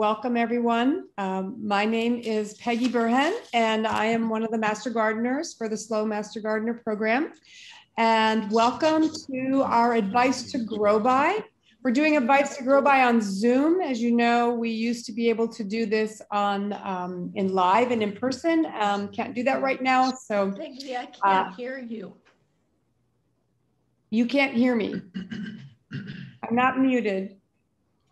welcome everyone. Um, my name is Peggy Burhen, and I am one of the Master Gardeners for the SLO Master Gardener program. And welcome to our Advice to Grow By. We're doing Advice to Grow By on Zoom. As you know, we used to be able to do this on um, in live and in person. Um, can't do that right now. So Peggy, I can't uh, hear you. You can't hear me. I'm not muted.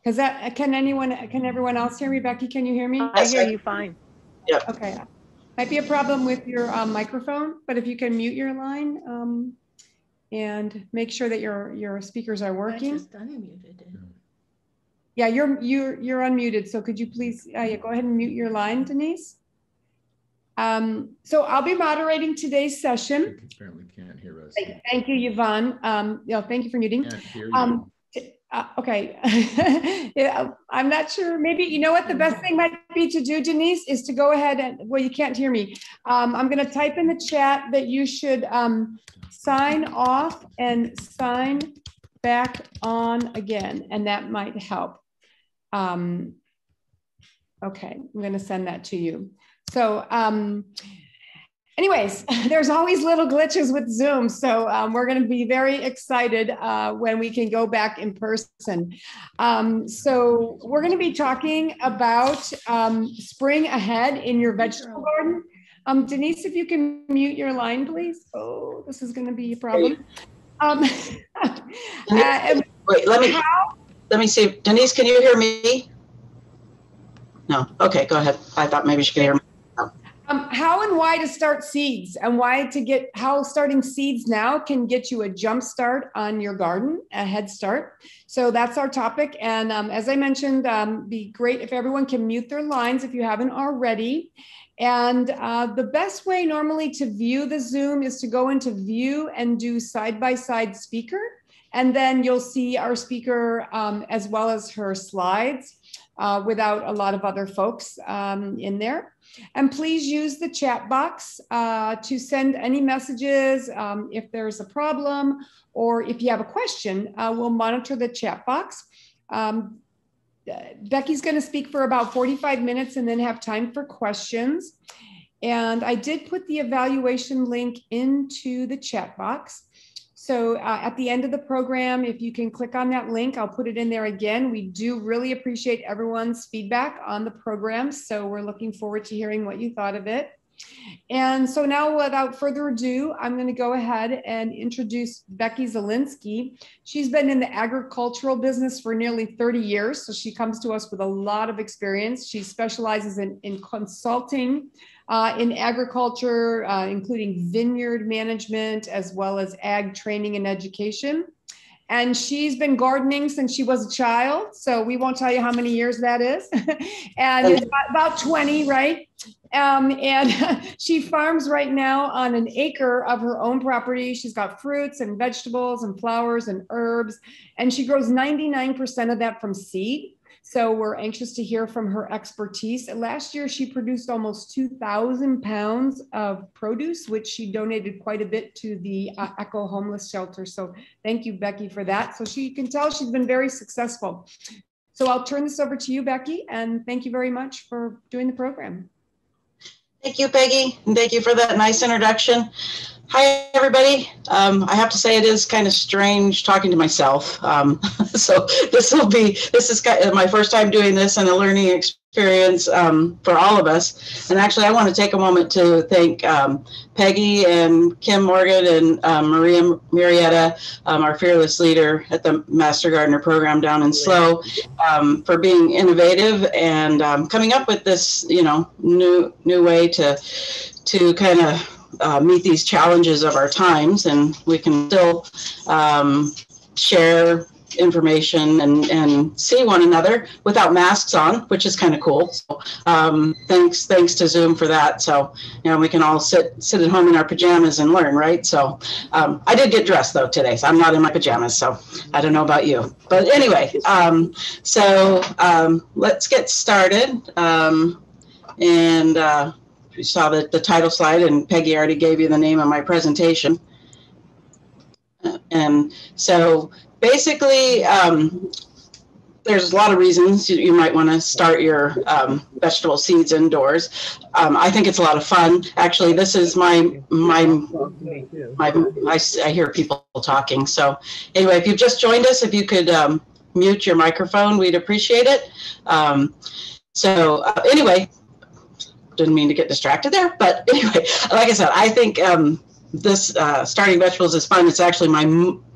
Because that can anyone can everyone else hear me? Becky, can you hear me? I hear you fine. Yeah. Okay. Might be a problem with your um, microphone, but if you can mute your line um, and make sure that your your speakers are working. I just unmuted it. Yeah, you're you're you're unmuted. So could you please uh, yeah, go ahead and mute your line, Denise? Um, so I'll be moderating today's session. Apparently can't hear us. Thank, thank you, Yvonne. Um, you know, thank you for muting. Can't hear you. Um, uh, okay. yeah, I'm not sure. Maybe, you know what the best thing might be to do, Denise, is to go ahead and, well, you can't hear me. Um, I'm going to type in the chat that you should um, sign off and sign back on again, and that might help. Um, okay, I'm going to send that to you. So, um, anyways, there's always little glitches with Zoom. So um, we're going to be very excited uh, when we can go back in person. Um, so we're going to be talking about um, spring ahead in your vegetable garden. Um, Denise, if you can mute your line, please. Oh, this is going to be a problem. Um, uh, Wait, let me how, let me see. Denise, can you hear me? No. Okay, go ahead. I thought maybe she could hear me. Um, how and why to start seeds and why to get how starting seeds now can get you a jump start on your garden, a head start. So that's our topic. And um, as I mentioned, um, be great if everyone can mute their lines if you haven't already. And uh, the best way normally to view the Zoom is to go into view and do side by side speaker. And then you'll see our speaker um, as well as her slides uh, without a lot of other folks um, in there. And please use the chat box uh, to send any messages um, if there's a problem or if you have a question, uh, we'll monitor the chat box. Um, Becky's going to speak for about 45 minutes and then have time for questions. And I did put the evaluation link into the chat box. So uh, at the end of the program, if you can click on that link, I'll put it in there again. We do really appreciate everyone's feedback on the program. So we're looking forward to hearing what you thought of it. And so now without further ado, I'm going to go ahead and introduce Becky Zielinski. She's been in the agricultural business for nearly 30 years. So she comes to us with a lot of experience. She specializes in, in consulting uh, in agriculture, uh, including vineyard management, as well as ag training and education. And she's been gardening since she was a child. So we won't tell you how many years that is. and it's about 20, right? Um, and she farms right now on an acre of her own property. She's got fruits and vegetables and flowers and herbs. And she grows 99% of that from seed. So we're anxious to hear from her expertise. Last year, she produced almost 2,000 pounds of produce, which she donated quite a bit to the uh, Echo Homeless Shelter. So thank you, Becky, for that. So she can tell she's been very successful. So I'll turn this over to you, Becky, and thank you very much for doing the program. Thank you, Peggy, and thank you for that nice introduction. Hi, everybody. Um, I have to say it is kind of strange talking to myself. Um, so this will be, this is my first time doing this and a learning experience um, for all of us. And actually, I want to take a moment to thank um, Peggy and Kim Morgan and um, Maria Marietta, um, our fearless leader at the Master Gardener program down in SLO, for being innovative and coming up with this, you know, new new way to to kind of uh, meet these challenges of our times, and we can still um, share information and, and see one another without masks on, which is kind of cool. So, um, thanks, thanks to Zoom for that. So, you know, we can all sit sit at home in our pajamas and learn, right? So, um, I did get dressed though today, so I'm not in my pajamas. So, I don't know about you, but anyway, um, so um, let's get started. Um, and uh, you saw the, the title slide and Peggy already gave you the name of my presentation. And so basically, um, there's a lot of reasons you, you might want to start your um, vegetable seeds indoors. Um, I think it's a lot of fun. Actually, this is my my my. I, I hear people talking. So anyway, if you've just joined us, if you could um, mute your microphone, we'd appreciate it. Um, so uh, anyway, didn't mean to get distracted there, but anyway, like I said, I think um, this uh, starting vegetables is fun. It's actually my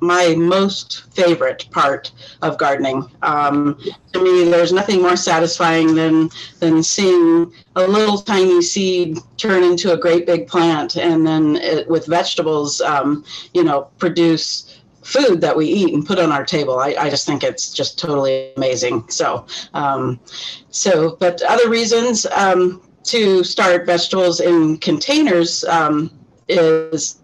my most favorite part of gardening. Um, to me, there's nothing more satisfying than than seeing a little tiny seed turn into a great big plant, and then it, with vegetables, um, you know, produce food that we eat and put on our table. I, I just think it's just totally amazing. So, um, so, but other reasons um, to start vegetables in containers um, is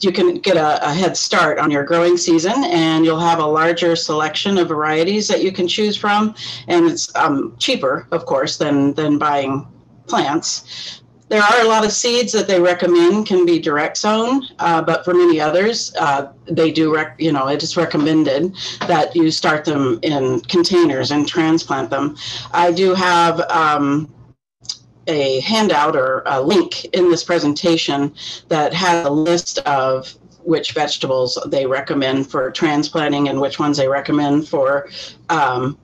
you can get a, a, head start on your growing season and you'll have a larger selection of varieties that you can choose from. And it's um, cheaper of course than than buying plants. There are a lot of seeds that they recommend can be direct sown uh, but for many others uh, they do rec- you know it is recommended that you start them in containers and transplant them. I do have um, a handout or a link in this presentation that has a list of which vegetables they recommend for transplanting and which ones they recommend for um,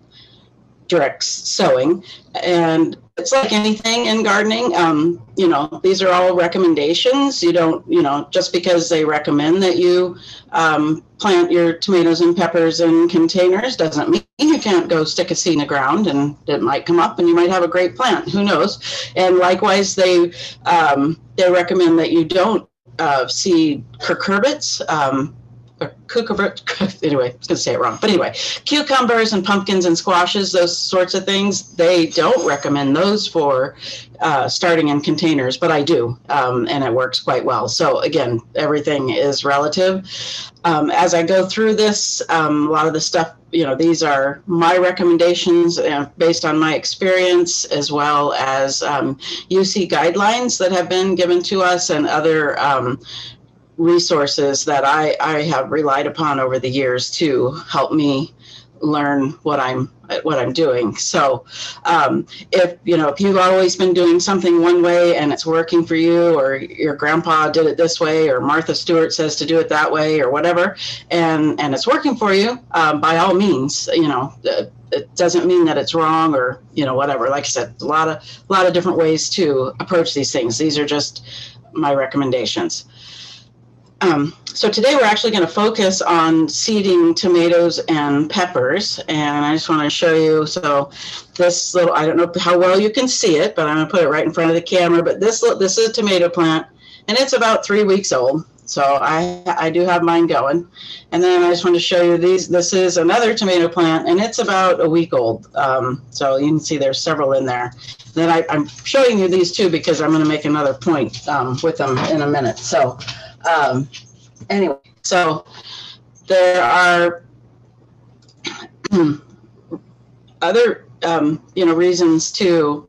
direct sowing. And it's like anything in gardening. Um, you know, these are all recommendations. You don't, you know, just because they recommend that you um, plant your tomatoes and peppers in containers doesn't mean you can't go stick a seed in the ground and it might come up and you might have a great plant. Who knows? And likewise, they um, they recommend that you don't uh, seed cucurbits. Um, or cucumber, anyway, I was going to say it wrong. But anyway, cucumbers and pumpkins and squashes, those sorts of things, they don't recommend those for uh, starting in containers, but I do, um, and it works quite well. So again, everything is relative. Um, as I go through this, um, a lot of the stuff, you know, these are my recommendations uh, based on my experience, as well as UC um, guidelines that have been given to us and other um, resources that I, I have relied upon over the years to help me learn what I'm what I'm doing. So um, if you know if you've always been doing something one way and it's working for you, or your grandpa did it this way, or Martha Stewart says to do it that way, or whatever, and and it's working for you, um, by all means, you know. it doesn't mean that it's wrong or you know whatever like i said a lot of a lot of different ways to approach these things these are just my recommendations um, so today we're actually going to focus on seeding tomatoes and peppers. And I just want to show you, so this little, I don't know how well you can see it, but I'm going to put it right in front of the camera. But this, this is a tomato plant and it's about three weeks old. So I, I do have mine going. And then I just want to show you these. This is another tomato plant and it's about a week old. Um, so you can see there's several in there. Then I, am showing you these two because I'm going to make another point um, with them in a minute. So um, anyway, so there are other, um, you know, reasons too.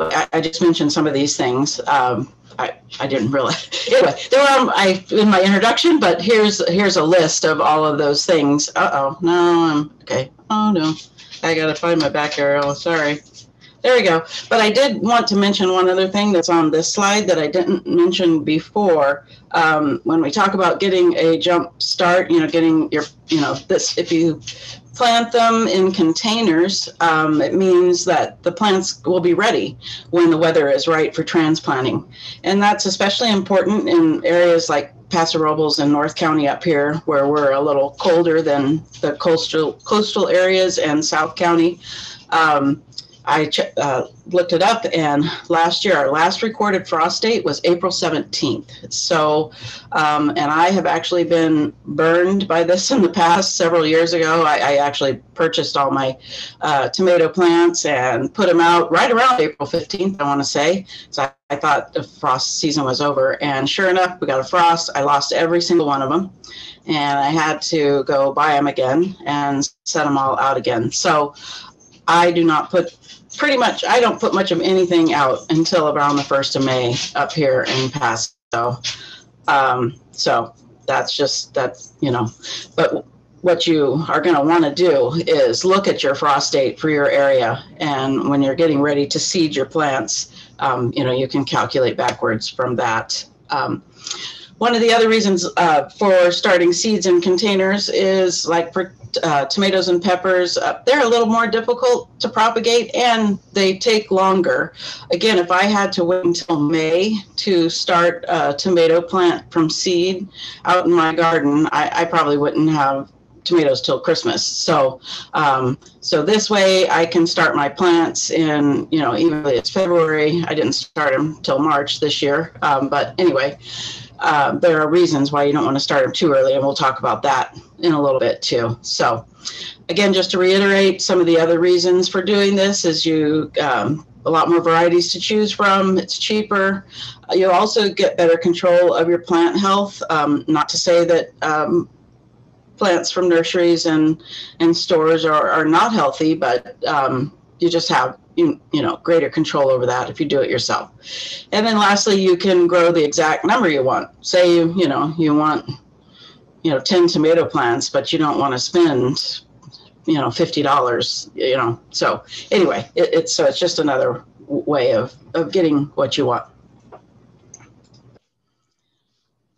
I, I, just mentioned some of these things. Um, I, I didn't really. Anyway, there are I in my introduction, but here's here's a list of all of those things. Uh oh, no, I'm okay. Oh no, I gotta find my back arrow. Sorry. There we go. But I did want to mention one other thing that's on this slide that I didn't mention before. Um, when we talk about getting a jump start, you know, getting your, you know, this, if you plant them in containers, um, it means that the plants will be ready when the weather is right for transplanting. And that's especially important in areas like Paso Robles and North County up here, where we're a little colder than the coastal coastal areas and South County. Um, I uh, looked it up, and last year, our last recorded frost date was April 17th. So, um, and I have actually been burned by this in the past several years ago. I, I actually purchased all my uh, tomato plants and put them out right around April 15th, I want to say. So I, I thought the frost season was over. And sure enough, we got a frost. I lost every single one of them. And I had to go buy them again and set them all out again. So I do not put pretty much, I don't put much of anything out until around the 1st of May up here in Paso. Um, so that's just, that's, you know, but what you are going to want to do is look at your frost date for your area. And when you're getting ready to seed your plants, um, you know, you can calculate backwards from that. Um, one of the other reasons uh, for starting seeds in containers is like for uh, tomatoes and peppers, uh, they're a little more difficult to propagate and they take longer. Again, if I had to wait until May to start a tomato plant from seed out in my garden, I, I probably wouldn't have tomatoes till Christmas. So, um, so this way I can start my plants in, you know, even if it's February. I didn't start them till March this year. Um, but anyway, uh, there are reasons why you don't want to start them too early, and we'll talk about that in a little bit too. So, again, just to reiterate, some of the other reasons for doing this is you um, a lot more varieties to choose from. It's cheaper. You also get better control of your plant health. Um, not to say that um, plants from nurseries and and stores are, are not healthy, but um, you just have you, you know greater control over that if you do it yourself. And then lastly you can grow the exact number you want. Say you you know you want you know 10 tomato plants but you don't want to spend you know $50 you know so anyway it, it's so it's just another way of of getting what you want.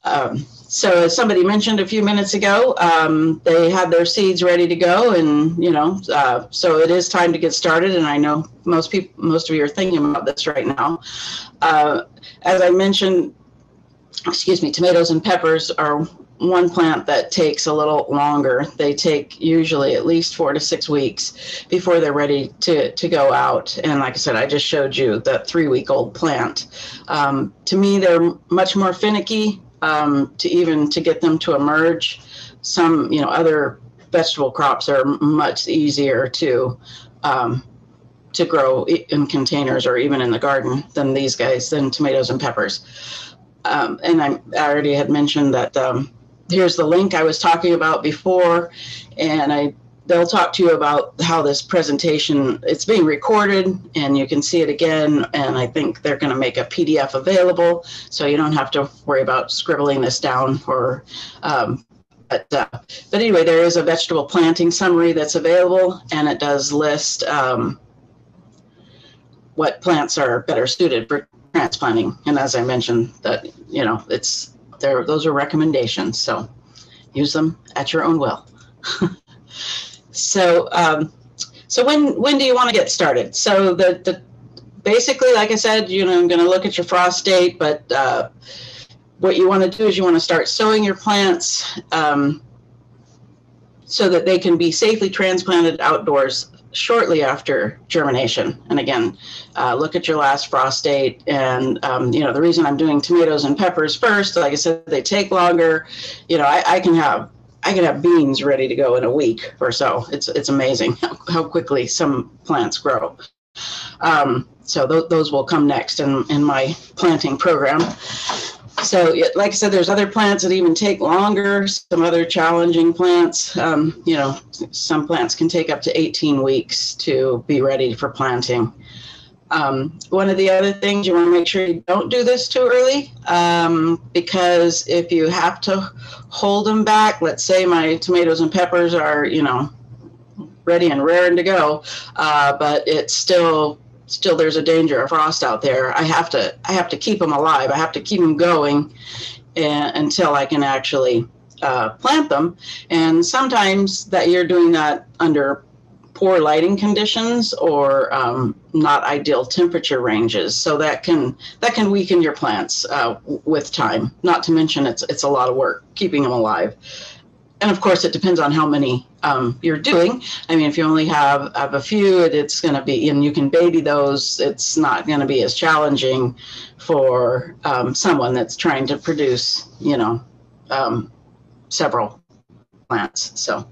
Um, so as somebody mentioned a few minutes ago, um, they had their seeds ready to go, and you know, uh, so it is time to get started. And I know most people, most of you are thinking about this right now. Uh, as I mentioned, excuse me, tomatoes and peppers are one plant that takes a little longer. They take usually at least four to six weeks before they're ready to, to go out. And like I said, I just showed you the three week old plant. Um, to me, they're much more finicky um, to even to get them to emerge. Some, you know, other vegetable crops are much easier to um, to grow in containers or even in the garden than these guys, than tomatoes and peppers. Um, and I, already had mentioned that um, here's the link I was talking about before, and I they'll talk to you about how this presentation it's being recorded and you can see it again. And i think they're going to make a pdf available so you don't have to worry about scribbling this down or um, but, uh, but anyway there is a vegetable planting summary that's available and it does list um, what plants are better suited for transplanting. And as i mentioned that you know it's there those are recommendations so use them at your own will So, um, so when when do you want to get started? So the the basically, like I said, you know, I'm going to look at your frost date, but uh, what you want to do is you want to start sowing your plants um, so that they can be safely transplanted outdoors shortly after germination. And again, uh, look at your last frost date. And, um, you know, the reason I'm doing tomatoes and peppers first, like I said, they take longer. You know, I, I can have I can have beans ready to go in a week or so. It's it's amazing how, quickly some plants grow. Um, so th- those will come next in, in my planting program. So, like I said, there's other plants that even take longer. Some other challenging plants. Um, you know, some plants can take up to 18 weeks to be ready for planting. Um, one of the other things you want to make sure you don't do this too early um, because if you have to hold them back, let's say my tomatoes and peppers are, you know, ready and raring to go, uh, but it's still still there's a danger of frost out there. I have to I have to keep them alive. I have to keep them going and, until I can actually uh, plant them. And sometimes that you're doing that under poor lighting conditions or um, not ideal temperature ranges. So that can that can weaken your plants uh, with time. Not to mention it's it's a lot of work keeping them alive. And of course, it depends on how many um, you're doing. I mean, if you only have, have a few, it, it's going to be, and you can baby those, it's not going to be as challenging for um, someone that's trying to produce, you know, um, several plants. So.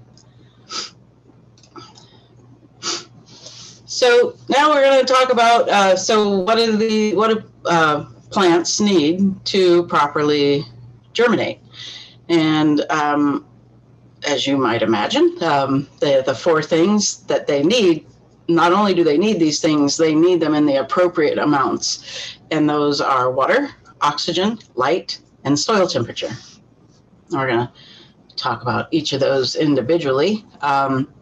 So now we're going to talk about uh, so what do the what do uh, plants need to properly germinate, and um, as you might imagine, um, the the four things that they need. Not only do they need these things, they need them in the appropriate amounts, and those are water, oxygen, light, and soil temperature. We're going to talk about each of those individually. Um,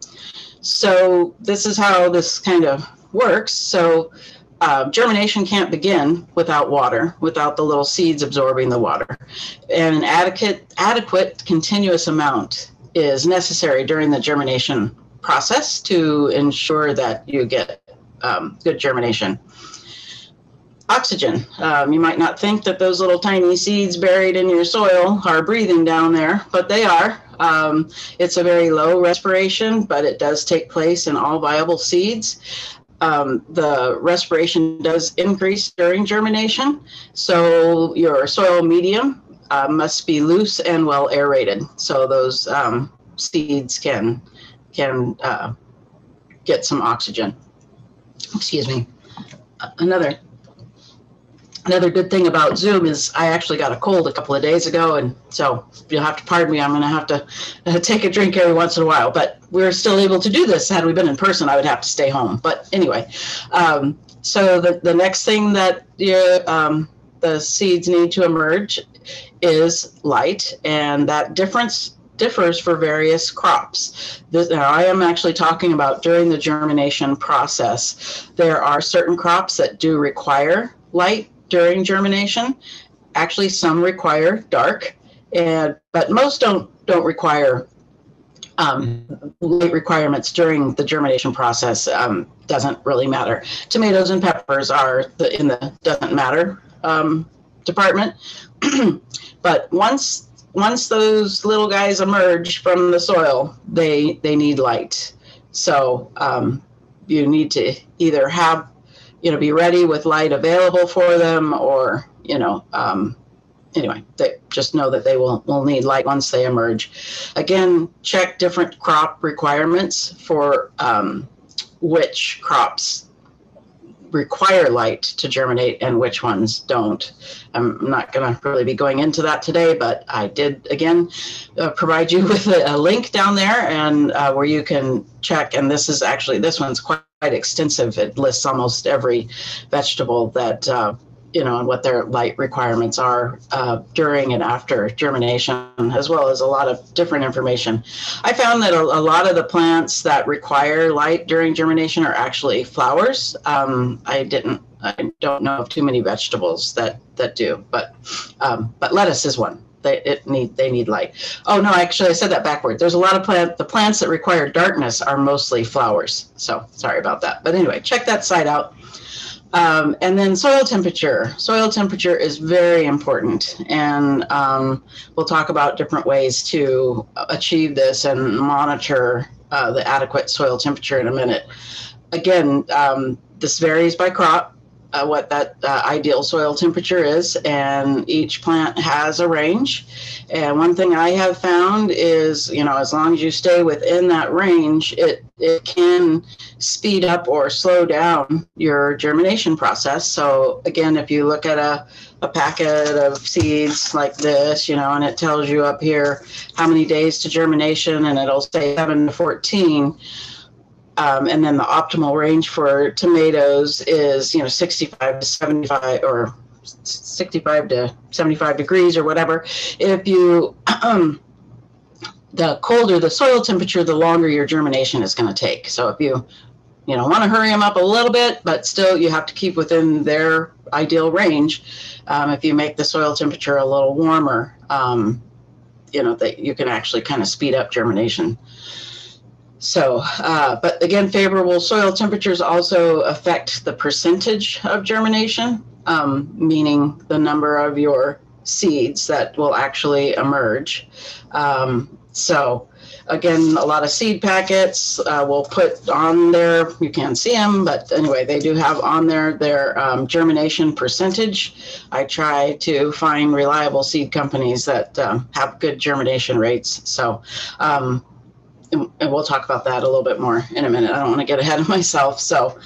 so this is how this kind of works. So uh, germination can't begin without water, without the little seeds absorbing the water. And an adequate, adequate continuous amount is necessary during the germination process to ensure that you get um, good germination. Oxygen. Um, you might not think that those little tiny seeds buried in your soil are breathing down there, but they are. Um, it's a very low respiration, but it does take place in all viable seeds. Um, the respiration does increase during germination, so your soil medium uh, must be loose and well aerated, so those um, seeds can can uh, get some oxygen. Excuse me. Another another good thing about Zoom is I actually got a cold a couple of days ago, and so you'll have to pardon me. I'm going to have to uh, take a drink every once in a while, but we're still able to do this. Had we been in person, I would have to stay home. But anyway, um, so the, the next thing that um, the seeds need to emerge is light, and that difference differs for various crops. This, I am actually talking about during the germination process. There are certain crops that do require light during germination. Actually, some require dark, and but most don't don't require um, light requirements during the germination process. Um, doesn't really matter. Tomatoes and peppers are the in the doesn't matter um, department, but once once those little guys emerge from the soil, they they need light. So um, you need to either have, you know, be ready with light available for them, or you know, um, anyway, they just know that they will will need light once they emerge. Again, check different crop requirements for um, which crops require light to germinate and which ones don't. I'm not going to really be going into that today, but I did again uh, provide you with a, a, link down there and uh, where you can check. And this is actually, this one's quite extensive. It lists almost every vegetable that uh, you know, and what their light requirements are uh, during and after germination, as well as a lot of different information. I found that a, a lot of the plants that require light during germination are actually flowers. Um, I didn't, I don't know of too many vegetables that that do, but um, but lettuce is one. They it need they need light. Oh no, actually I said that backward. There's a lot of plant the plants that require darkness are mostly flowers. So sorry about that. But anyway, check that site out. Um, and then soil temperature. Soil temperature is very important, and um, we'll talk about different ways to achieve this and monitor uh, the adequate soil temperature in a minute. Again, um, this varies by crop, uh, what that uh, ideal soil temperature is, and each plant has a range. And one thing I have found is, you know, as long as you stay within that range, it it can speed up or slow down your germination process. So again, if you look at a a packet of seeds like this, you know, and it tells you up here how many days to germination, and it'll say seven to fourteen um, and then the optimal range for tomatoes is, you know, 65 to 75 or 65 to 75 degrees or whatever. If you, um, the colder the soil temperature, the longer your germination is going to take. So if you, you know, want to hurry them up a little bit, but still you have to keep within their ideal range. Um, if you make the soil temperature a little warmer, um, you know, that you can actually kind of speed up germination. So, uh, but again, favorable soil temperatures also affect the percentage of germination, um, meaning the number of your seeds that will actually emerge. Um, so, again, a lot of seed packets uh, will put on there, you can't see them, but anyway, they do have on there their um, germination percentage. I try to find reliable seed companies that um, have good germination rates. So, um, and, we'll talk about that a little bit more in a minute. I don't want to get ahead of myself. So,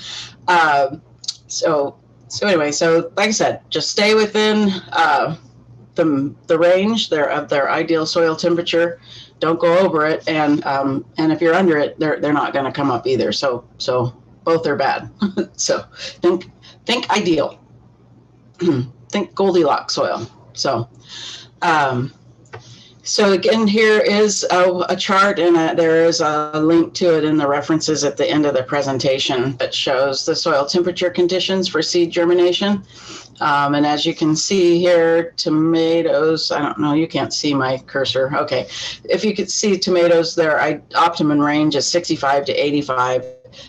um, so, so anyway, so like I said, just stay within uh, the the range there of their ideal soil temperature. Don't go over it, and um, and if you're under it, they're they're not going to come up either. So so both are bad. so think think ideal. think Goldilocks soil. So. Um, so again, here is a, a chart and a, there is a link to it in the references at the end of the presentation that shows the soil temperature conditions for seed germination. Um, and as you can see here, tomatoes, I don't know, you can't see my cursor. Okay. If you could see tomatoes, their optimum range is 65 to 85.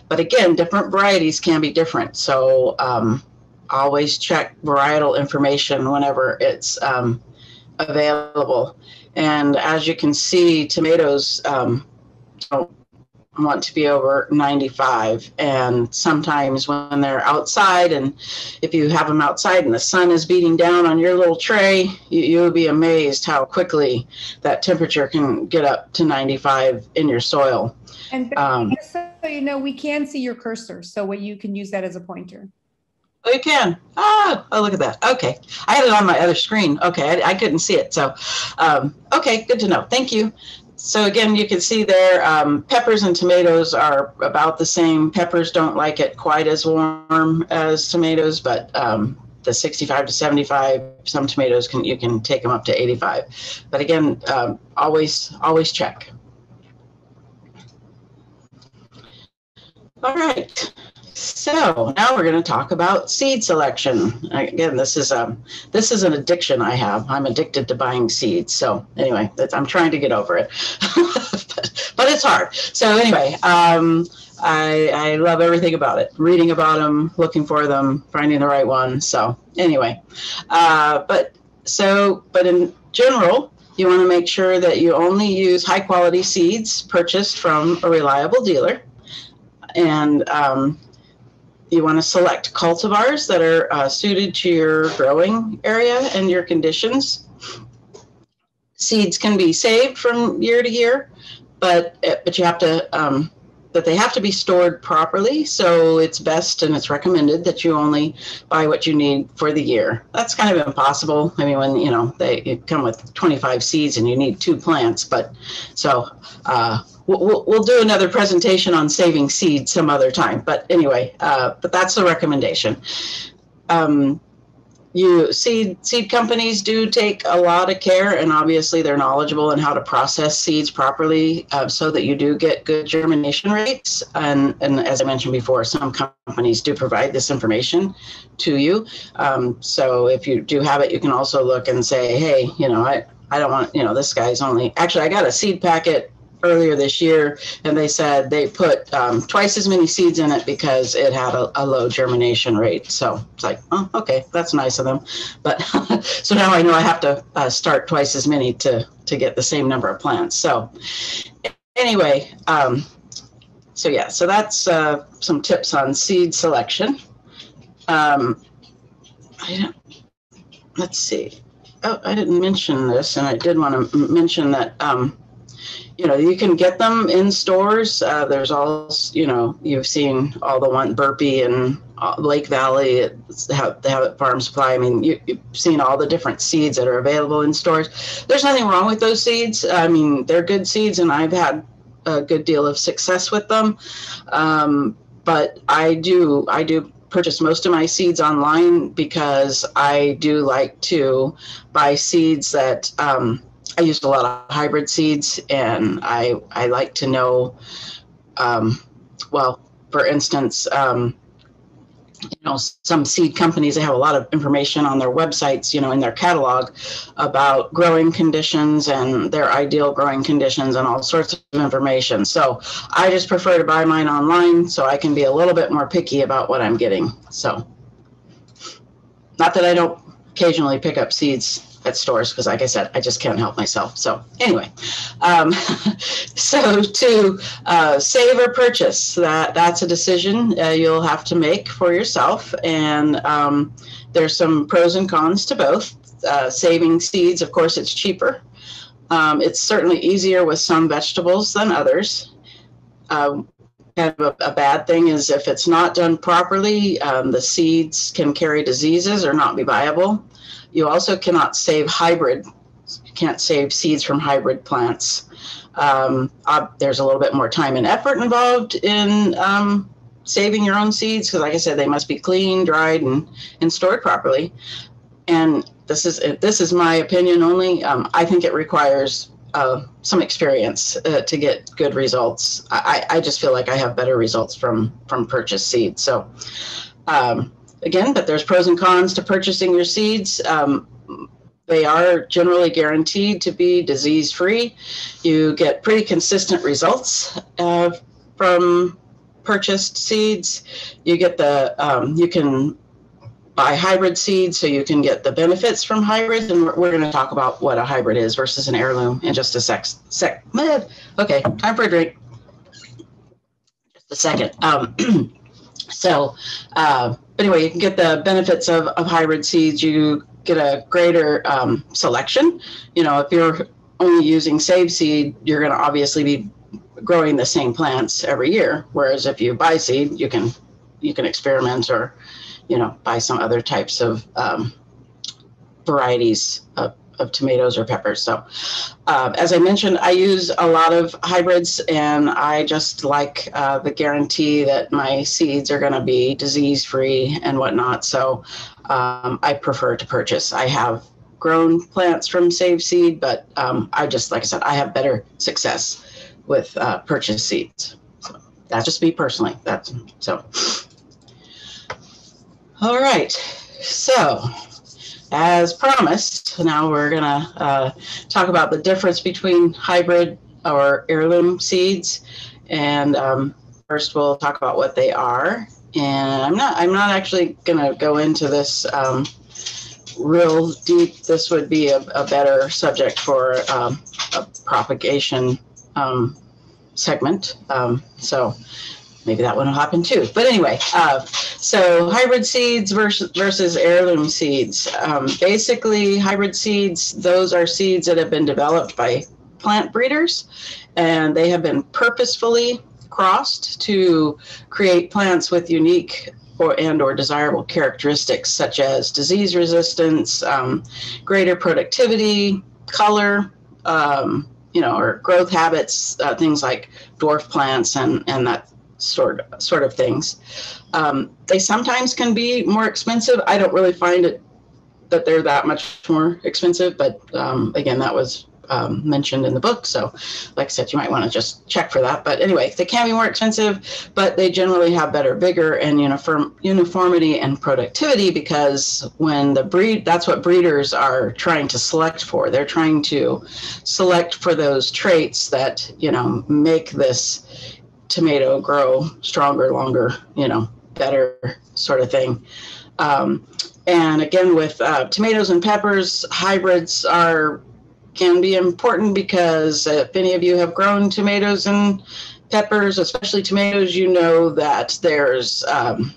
But again, different varieties can be different. So um, always check varietal information whenever it's um, available. And as you can see, tomatoes um, don't want to be over 95 and sometimes when they're outside and if you have them outside and the sun is beating down on your little tray you, you'll be amazed how quickly that temperature can get up to 95 in your soil. And um, so you know we can see your cursor so what you can use that as a pointer Oh, you can. Ah, oh, look at that. Okay. I had it on my other screen. Okay. I, I couldn't see it. So, um, okay. Good to know. Thank you. So again, you can see there, um, peppers and tomatoes are about the same. Peppers don't like it quite as warm as tomatoes, but um, the 65 to 75, some tomatoes can you can take them up to 85. But again, um, always always check. All right. So now we're going to talk about seed selection. Again, this is um this is an addiction I have. I'm addicted to buying seeds. So anyway, I'm trying to get over it, but, but, it's hard. So anyway, um, I I love everything about it. Reading about them, looking for them, finding the right one. So anyway, uh, but so but in general, you want to make sure that you only use high quality seeds purchased from a reliable dealer and um, you want to select cultivars that are uh, suited to your growing area and your conditions. Seeds can be saved from year to year, but uh, but you have to um, but they have to be stored properly. So it's best and it's recommended that you only buy what you need for the year. That's kind of impossible. I mean, when you know they come with 25 seeds and you need two plants, but so. Uh, we'll, we'll do another presentation on saving seed some other time. But anyway, uh, but that's the recommendation. Um, you seed seed companies do take a lot of care and obviously they're knowledgeable in how to process seeds properly uh, so that you do get good germination rates and and as i mentioned before some companies do provide this information to you um, so if you do have it you can also look and say hey you know i i don't want you know this guy's only actually i got a seed packet earlier this year, and they said they put um, twice as many seeds in it because it had a, a, low germination rate. So it's like, oh, okay, that's nice of them. But so now I know I have to uh, start twice as many to to get the same number of plants. So anyway, um, so yeah, so that's uh, some tips on seed selection. Um, let's see. Oh, I didn't mention this, and I did want to mention that um, you know, you can get them in stores. Uh, there's all, you know, you've seen all the one Burpee and uh, Lake Valley, have, they have it Farm Supply. I mean, you, have seen all the different seeds that are available in stores. There's nothing wrong with those seeds. I mean, they're good seeds, and I've had a good deal of success with them. Um, but I do, I do purchase most of my seeds online because I do like to buy seeds that um, I used a lot of hybrid seeds, and I I like to know, um, well, for instance, um, you know, some seed companies they have a lot of information on their websites, you know, in their catalog about growing conditions and their ideal growing conditions and all sorts of information. So I just prefer to buy mine online so I can be a little bit more picky about what I'm getting. So, not that I don't occasionally pick up seeds at stores because, like I said, I just can't help myself. So anyway, um, so to uh, save or purchase, that that's a decision uh, you'll have to make for yourself, and um, there's some pros and cons to both. Uh, saving seeds, of course, it's cheaper. Um, it's certainly easier with some vegetables than others. Um, kind of a, a, bad thing is if it's not done properly, um, the seeds can carry diseases or not be viable. You also cannot save hybrid. You can't save seeds from hybrid plants. Um, uh, there's a little bit more time and effort involved in um, saving your own seeds because, like I said, they must be cleaned, dried, and, and stored properly. and this is this is my opinion only. Um, I think it requires uh, some experience uh, to get good results. I, I just feel like I have better results from from purchase seeds. So um, again, but there's pros and cons to purchasing your seeds. Um, they are generally guaranteed to be disease free. You get pretty consistent results uh, from purchased seeds. You get the um, you can buy hybrid seeds so you can get the benefits from hybrids. And we're, we're going to talk about what a hybrid is versus an heirloom in just a sec. sec okay, time for a drink. Just a second. Um, so, uh, anyway, you can get the benefits of, of hybrid seeds. You get a greater um, selection. You know, if you're only using save seed, you're going to obviously be growing the same plants every year. Whereas if you buy seed, you can you can experiment or you know, buy some other types of um, varieties of, of, tomatoes or peppers. So, uh, as I mentioned, I use a lot of hybrids, and I just like uh, the guarantee that my seeds are going to be disease free and whatnot. So, um, I prefer to purchase. I have grown plants from Save Seed, but um, I just, like I said, I have better success with uh, purchase seeds. So that's just me personally. That's so. All right. So, as promised, now we're going to uh, talk about the difference between hybrid or heirloom seeds. And um, first, we'll talk about what they are. And I'm not. I'm not actually going to go into this um, real deep. This would be a, a better subject for um, a propagation um, segment. Um, so maybe that one will happen too. But anyway, uh, so hybrid seeds versus, versus heirloom seeds. Um, basically, hybrid seeds, those are seeds that have been developed by plant breeders, and they have been purposefully crossed to create plants with unique or and or desirable characteristics such as disease resistance, um, greater productivity, color, um, you know, or growth habits, uh, things like dwarf plants and and that sort sort of things. Um, they sometimes can be more expensive. I don't really find it that they're that much more expensive, but um, again, that was um, mentioned in the book. So, like I said, you might want to just check for that. But anyway, they can be more expensive, but they generally have better vigor and uniform uniformity and productivity because when the breed, that's what breeders are trying to select for. They're trying to select for those traits that you know make this tomato grow stronger, longer, you know, better sort of thing. Um, and again, with uh, tomatoes and peppers, hybrids are can be important because if any of you have grown tomatoes and peppers, especially tomatoes, you know that there's um,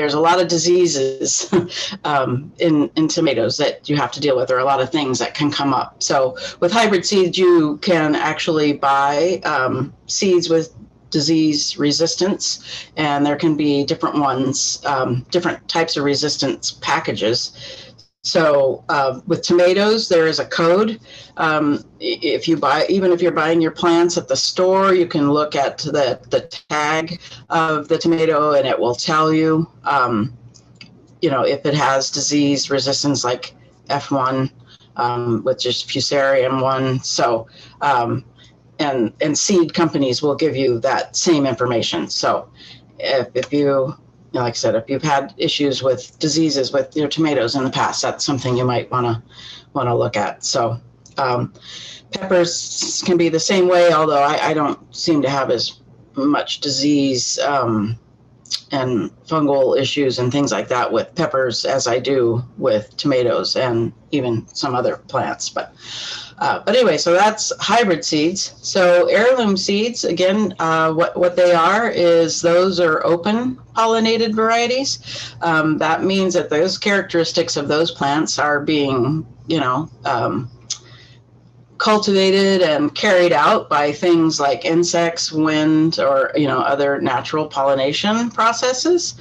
there's a lot of diseases um, in, in tomatoes that you have to deal with, or a lot of things that can come up. So with hybrid seeds, you can actually buy um, seeds with disease resistance, and there can be different ones, um, different types of resistance packages so uh, with tomatoes, there is a code. Um, if you buy, even if you're buying your plants at the store, you can look at the the tag of the tomato, and it will tell you, um, you know, if it has disease resistance like F1, um, which is Fusarium one. So, um, and and seed companies will give you that same information. So, if if you know, like I said, if you've had issues with diseases with your tomatoes in the past, that's something you might want to want to look at. So um, peppers can be the same way, although I, I don't seem to have as much disease um, and fungal issues and things like that with peppers as I do with tomatoes and even some other plants. But uh, but anyway, so that's hybrid seeds. So heirloom seeds, again, uh, what, what they are is those are open pollinated varieties. Um, that means that those characteristics of those plants are being, you know, um, cultivated and carried out by things like insects, wind, or you know other natural pollination processes.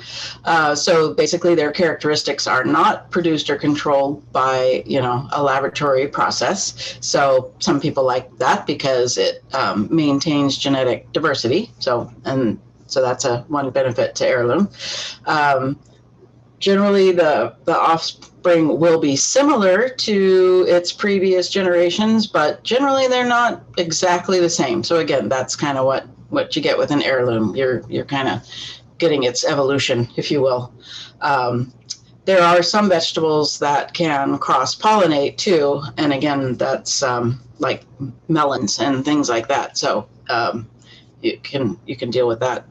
Uh, so basically, their characteristics are not produced or controlled by you know a laboratory process. So some people like that because it um, maintains genetic diversity. So and so that's a one benefit to heirloom. Um, generally, the the offspring will be similar to its previous generations, but generally they're not exactly the same. So again, that's kind of what what you get with an heirloom. You're you're kind of getting its evolution, if you will. Um, there are some vegetables that can cross pollinate too, and again, that's um, like melons and things like that. So um, you can you can deal with that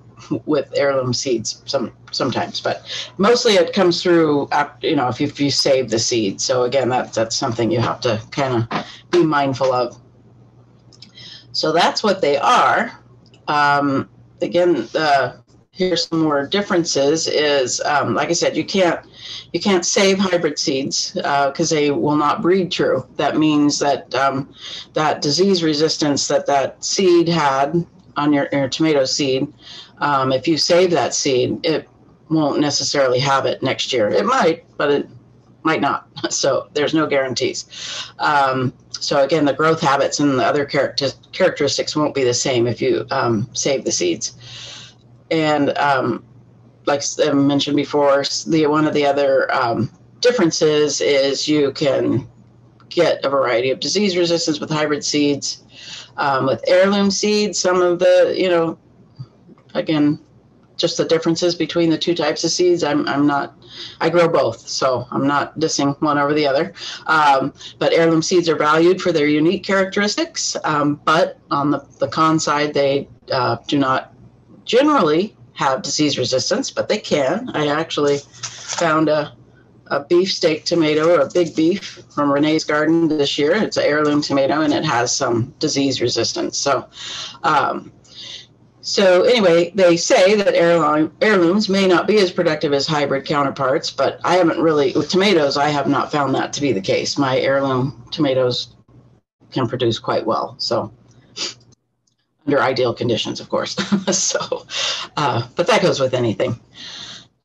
with heirloom seeds some sometimes, but mostly it comes through you know if you, if you save the seed. So again, that that's something you have to kind of be mindful of. So that's what they are. Um, again, here's some more differences. Is um, like I said, you can't you can't save hybrid seeds because uh, they will not breed true. That means that um, that disease resistance that that seed had on your, your tomato seed, um, if you save that seed, it won't necessarily have it next year. It might, but it might not. So there's no guarantees. Um, so again, the growth habits and the other character- characteristics won't be the same if you um, save the seeds. And um, like I mentioned before, the one of the other um, differences is you can get a variety of disease resistance with hybrid seeds. Um, with heirloom seeds, some of the, you know, again, just the differences between the two types of seeds. I'm, I'm not, I grow both, so I'm not dissing one over the other. Um, but heirloom seeds are valued for their unique characteristics, um, but on the, the con side, they uh, do not generally have disease resistance, but they can. I actually found a, a beefsteak tomato a big beef from Renee's garden this year. It's an heirloom tomato and it has some disease resistance. So, um, so anyway, they say that heirloom, heirlooms may not be as productive as hybrid counterparts, but I haven't really with tomatoes. I have not found that to be the case. My heirloom tomatoes can produce quite well. So under ideal conditions, of course. so, uh, but that goes with anything.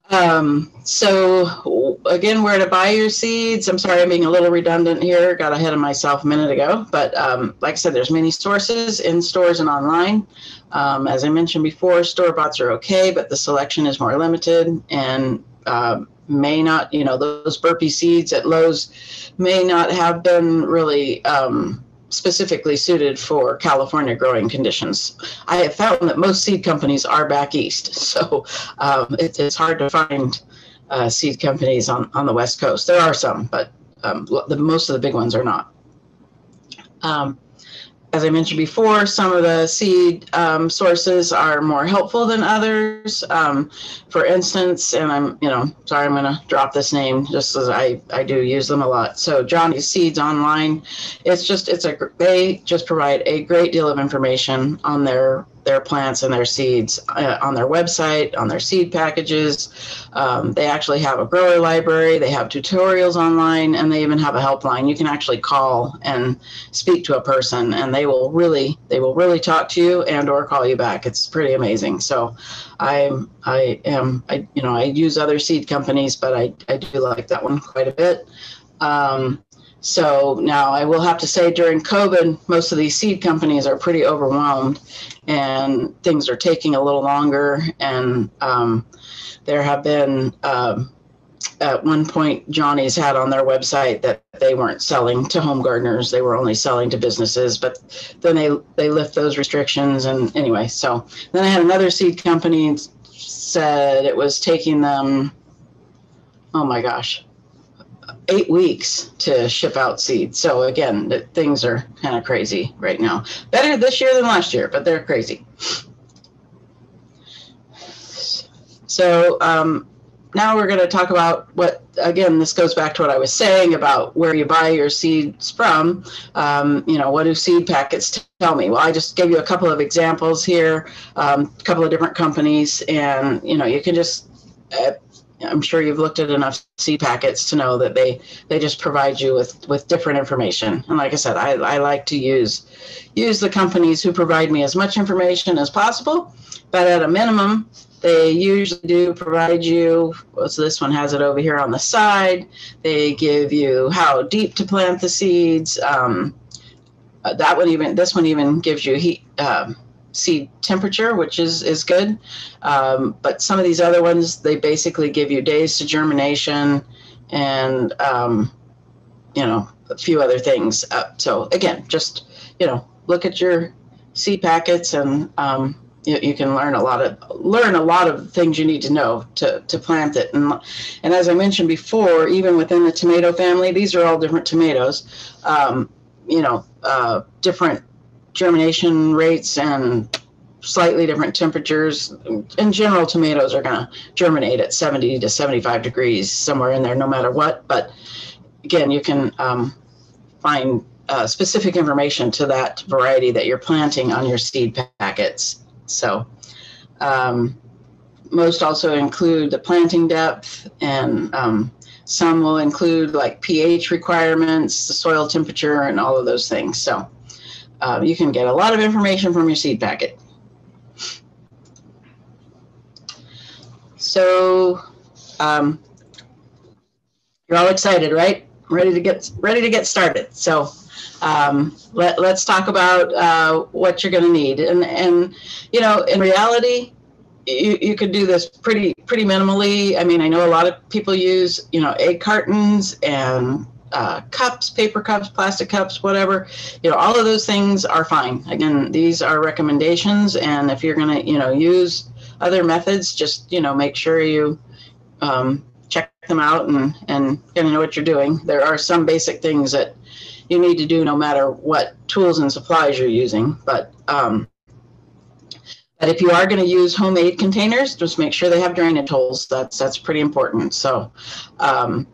Um, so again, where to buy your seeds? I'm sorry, I'm being a little redundant here. Got ahead of myself a minute ago, but um, like I said, there's many sources in stores and online. Um, as I mentioned before, store boughts are okay, but the selection is more limited and uh, may not, you know, those burpee seeds at Lowe's may not have been really um, specifically suited for California growing conditions. I have found that most seed companies are back east, so um, it, it's hard to find uh, seed companies on, on the West Coast. There are some, but um, the, most of the big ones are not. Um, as I mentioned before, some of the seed um, sources are more helpful than others. Um, for instance, and I'm, you know, sorry, I'm going to drop this name just as I, I do use them a lot. So Johnny's Seeds Online, it's just, it's a, they just provide a great deal of information on their their plants and their seeds uh, on their website, on their seed packages. Um, they actually have a grower library, they have tutorials online, and they even have a helpline. You can actually call and speak to a person, and they will really they will really talk to you and or call you back. It's pretty amazing. So, I I am I you know I use other seed companies, but I I do like that one quite a bit. Um, so now I will have to say during COVID, most of these seed companies are pretty overwhelmed and things are taking a little longer. And um, there have been, um, at one point, Johnny's had on their website that they weren't selling to home gardeners; they were only selling to businesses. But then they they lift those restrictions, and anyway, so then I had another seed company said it was taking them. Oh my gosh, eight weeks to ship out seeds. So again, the, things are kind of crazy right now. Better this year than last year, but they're crazy. So um, now we're going to talk about what, again, this goes back to what I was saying about where you buy your seeds from. Um, you know, what do seed packets tell me? Well, I just gave you a couple of examples here, um, a couple of different companies, and, you know, you can just uh, I'm sure you've looked at enough seed packets to know that they they just provide you with with different information. And like I said, I, I like to use use the companies who provide me as much information as possible, but at a minimum, they usually do provide you. So this one has it over here on the side. They give you how deep to plant the seeds. Um, uh, that one even this one even gives you heat. Um, seed temperature, which is is good. Um, but some of these other ones, they basically give you days to germination, and um, you know a few other things. Uh, so again, just you know look at your seed packets and um, you, you, can learn a lot of learn a lot of things you need to know to, to plant it and and as I mentioned before even within the tomato family these are all different tomatoes um, you know uh, different germination rates and slightly different temperatures in general tomatoes are going to germinate at 70 to 75 degrees somewhere in there no matter what but again you can um, find uh, specific information to that variety that you're planting on your seed packets. So um, most also include the planting depth and um, some will include like pH requirements, the soil temperature, and all of those things. So uh, you can get a lot of information from your seed packet. So um, you're all excited, right? Ready to get ready to get started. So um, let, us talk about uh, what you're going to need. And, and, you know, in reality, you, you could do this pretty, pretty minimally. I mean, I know a lot of people use, you know, egg cartons and uh, cups, paper cups, plastic cups, whatever, you know, all of those things are fine. Again, these are recommendations. And if you're going to, you know, use other methods, just, you know, make sure you, um, check them out and, and kind of know what you're doing. There are some basic things that you need to do no matter what tools and supplies you're using. But um, but if you are going to use homemade containers, just make sure they have drainage holes. That's that's pretty important. So um,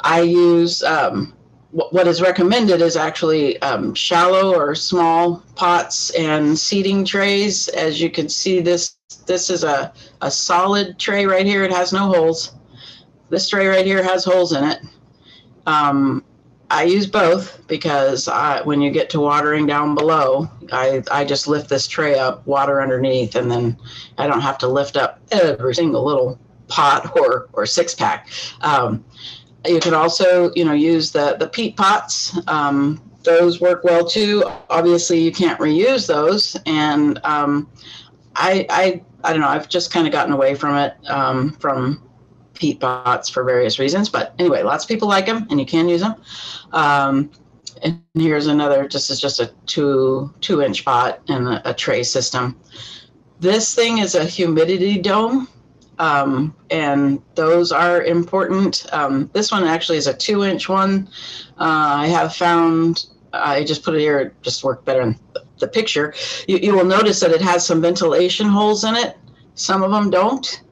I use um, what is recommended is actually um, shallow or small pots and seeding trays. As you can see, this this is a, a solid tray right here. It has no holes. This tray right here has holes in it. Um, I use both because I, when you get to watering down below, I, I just lift this tray up, water underneath, and then I don't have to lift up every single little pot or, or six pack. Um, you can also, you know, use the, the peat pots. Um, those work well too. Obviously, you can't reuse those. And um, I, I, I don't know, I've just kind of gotten away from it um, from peat pots for various reasons. But anyway, lots of people like them, and you can use them. Um, and here's another. This is just a two two inch pot and a, a tray system. This thing is a humidity dome. Um, and those are important. Um, this one actually is a two inch one. Uh, I have found, I just put it here, it just worked better in the picture. You, you will notice that it has some ventilation holes in it. Some of them don't.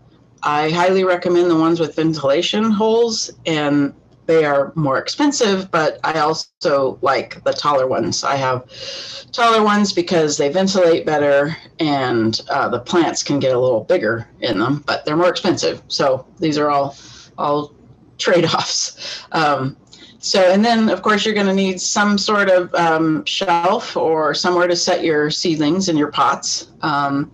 I highly recommend the ones with ventilation holes, and they are more expensive, but I also like the taller ones. I have taller ones because they ventilate better and uh, the plants can get a little bigger in them, but they're more expensive. So these are all all trade-offs. Um, so, and then of course you're going to need some sort of um, shelf or somewhere to set your seedlings in your pots. Um,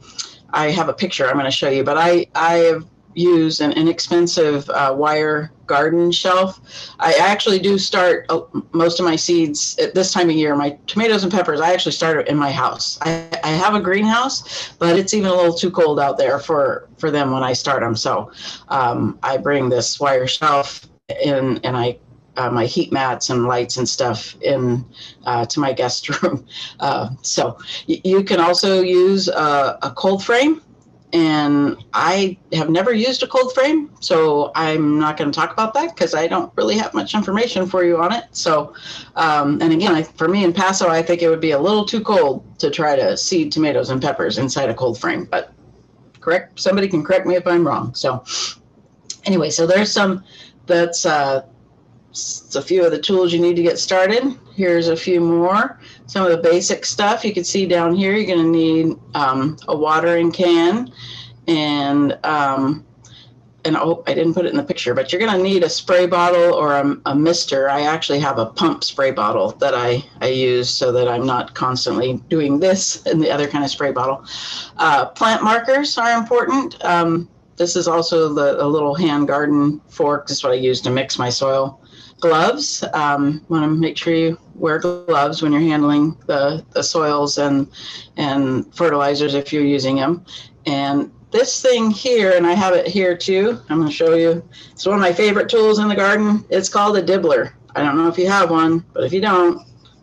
I have a picture I'm going to show you, but I I have use an inexpensive uh, wire garden shelf. I actually do start uh, most of my seeds at this time of year. My tomatoes and peppers, I actually start in my house. I, I have a greenhouse, but it's even a little too cold out there for, for them when I start them. So um, I bring this wire shelf in and I uh, my heat mats and lights and stuff in uh, to my guest room. Uh, so y- you can also use a, a cold frame and I have never used a cold frame, so I'm not going to talk about that because I don't really have much information for you on it. So, um, and again, I, for me in Paso, I think it would be a little too cold to try to seed tomatoes and peppers inside a cold frame. But correct, somebody can correct me if I'm wrong. So, anyway, so there's some. That's uh, a few of the tools you need to get started. Here's a few more. Some of the basic stuff you can see down here. You're going to need um, a watering can and um, and oh, I didn't put it in the picture, but you're going to need a spray bottle or a, a, mister. I actually have a pump spray bottle that I, I use so that I'm not constantly doing this and the other kind of spray bottle. Uh, plant markers are important. Um, this is also the a little hand garden fork. This is what I use to mix my soil. Gloves. Um, Want to make sure you wear gloves when you're handling the, the soils and and fertilizers if you're using them. And this thing here, and I have it here too. I'm going to show you. It's one of my favorite tools in the garden. It's called a dibbler. I don't know if you have one, but if you don't,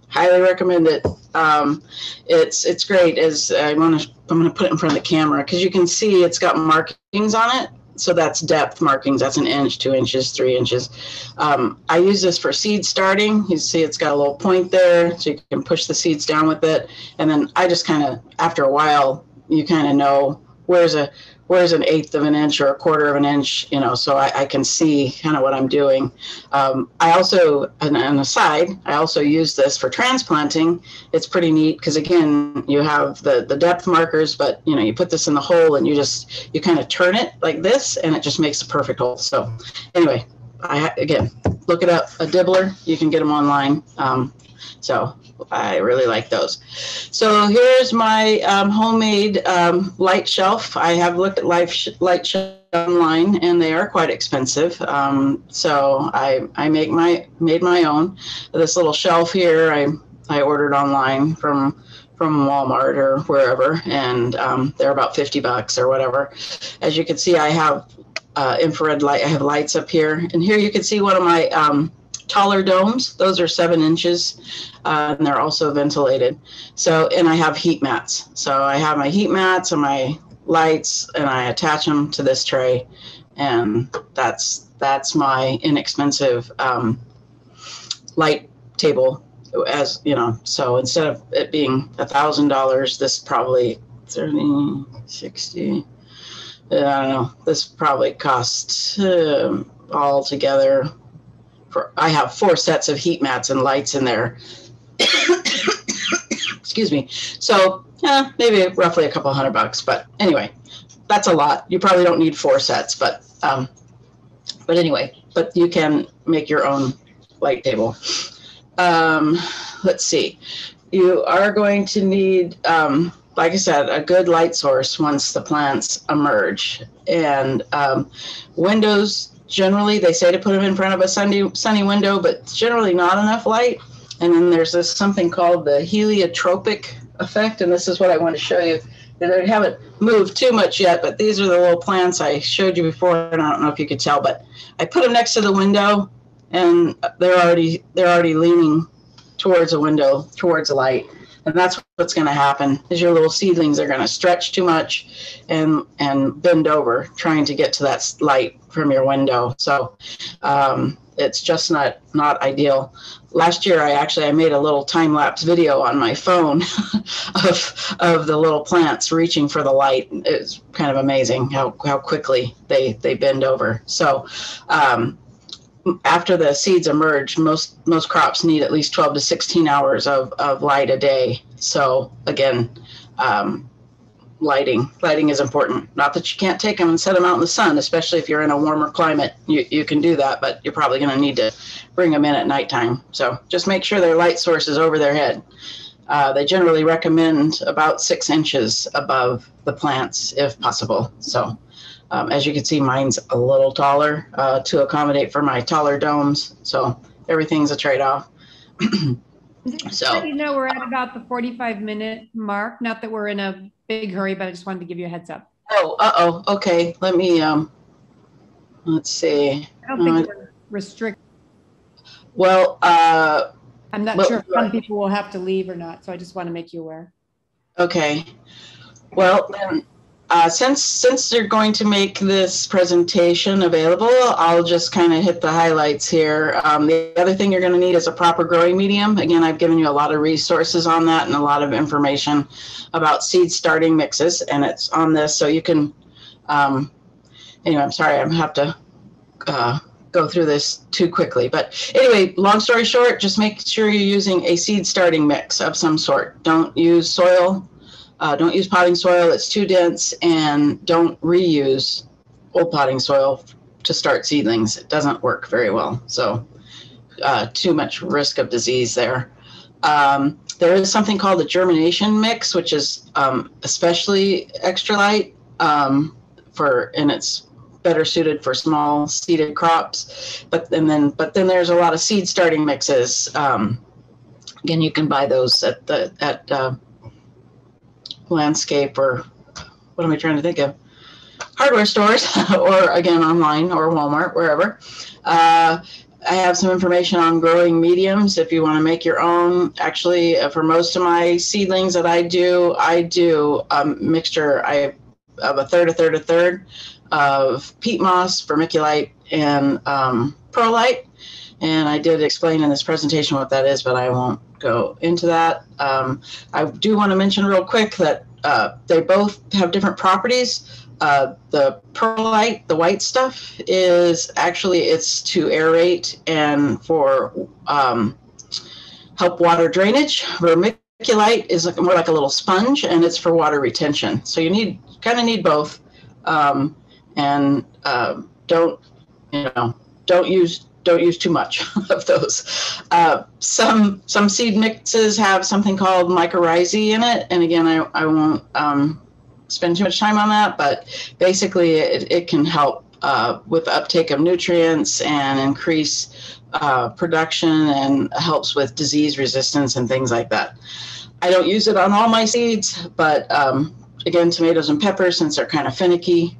highly recommend it. Um, it's it's great. As I want to, I'm going to put it in front of the camera because you can see it's got markings on it. So that's depth markings. That's an inch, two inches, three inches. Um, I use this for seed starting. You see, it's got a little point there, so you can push the seeds down with it. And then I just kind of, after a while, you kind of know where's a where's an eighth of an inch or a quarter of an inch, you know, so I, I can see kind of what I'm doing. Um, I also, an, an aside, I also use this for transplanting. It's pretty neat because again, you have the, the depth markers, but you know, you put this in the hole and you just, you kind of turn it like this and it just makes a perfect hole. So anyway, I, again, look it up, a dibbler, you can get them online. Um, so I really like those. So here's my um, homemade um, light shelf. I have looked at light, sh- light shelf online and they are quite expensive. Um, so I, I make my made my own. This little shelf here I, I ordered online from from Walmart or wherever, and um, they're about 50 bucks or whatever. As you can see, I have uh, infrared light. I have lights up here, and here you can see one of my um, taller domes. Those are seven inches, uh, and they're also ventilated. So, and I have heat mats. So I have my heat mats and my lights, and I attach them to this tray, and that's that's my inexpensive um, light table. As you know, so instead of it being a thousand dollars, this probably 30, 60. I don't know. This probably costs um, all together for, I have four sets of heat mats and lights in there. Excuse me. So, yeah, maybe roughly a couple hundred bucks. But anyway, that's a lot. You probably don't need four sets, but um, but anyway, but you can make your own light table. Um, let's see. You are going to need, um, like I said, a good light source once the plants emerge. And um, windows generally they say to put them in front of a sunny sunny window, but generally not enough light. And then there's this something called the heliotropic effect, and this is what I want to show you. They haven't moved too much yet, but these are the little plants I showed you before, and I don't know if you could tell, but I put them next to the window, and they're already they're already leaning towards a window, towards a light and that's what's going to happen is your little seedlings are going to stretch too much and and bend over trying to get to that light from your window. So um, it's just not not ideal. Last year i actually i made a little time lapse video on my phone of of the little plants reaching for the light. It's kind of amazing how how quickly they they bend over. So um, after the seeds emerge, most most crops need at least 12 to 16 hours of, of light a day. So again, um, lighting lighting is important. Not that you can't take them and set them out in the sun, especially if you're in a warmer climate. You, you can do that, but you're probably going to need to bring them in at nighttime. So just make sure their light source is over their head. Uh, they generally recommend about six inches above the plants if possible. So um, as you can see, mine's a little taller uh, to accommodate for my taller domes. So everything's a so you know we're at about the 45 minute mark. Not that we're in a big hurry, but I just wanted to give you a heads up. Oh, uh-oh. Okay. Let me, um, let's see. I don't think uh, we're restricted. Well, uh, I'm not well, sure if some people will have to leave or not. So I just want to make you aware. Okay. Well, then uh, since since you're going to make this presentation available, I'll just kind of hit the highlights here. Um, the other thing you're going to need is a proper growing medium. Again, I've given you a lot of resources on that and a lot of information about seed starting mixes, and it's on this, so you can. Um, anyway, I'm sorry, I have to uh, go through this too quickly. But anyway, long story short, just make sure you're using a seed starting mix of some sort. Don't use soil uh, don't use potting soil, it's too dense, and don't reuse old potting soil to start seedlings. It doesn't work very well. So, uh, too much risk of disease there. Um, there is something called the germination mix, which is um, especially extra light um, for, and it's better suited for small seeded crops. But and then but then there's a lot of seed starting mixes. Um, again, you can buy those at the at uh, landscape or what am I trying to think of? Hardware stores or again online or Walmart, wherever. Uh, I have some information on growing mediums if you want to make your own. Actually, uh, for most of my seedlings that I do, I do a mixture. I have a third, a third, a third of peat moss, vermiculite, and um, perlite. And I did explain in this presentation what that is, but I won't go into that. Um, I do want to mention real quick that uh, they both have different properties. Uh, the perlite, the white stuff, is actually it's to aerate and for um, help water drainage. Vermiculite is more like a little sponge, and it's for water retention. So you need kind of need both. Um, and uh, don't you know don't use don't use too much of those. Uh, some some seed mixes have something called mycorrhizae in it, and again, I I won't um, spend too much time on that, but basically, it, it can help uh, with uptake of nutrients and increase uh, production and helps with disease resistance and things like that. I don't use it on all my seeds, but um, again, tomatoes and peppers, since they're kind of finicky,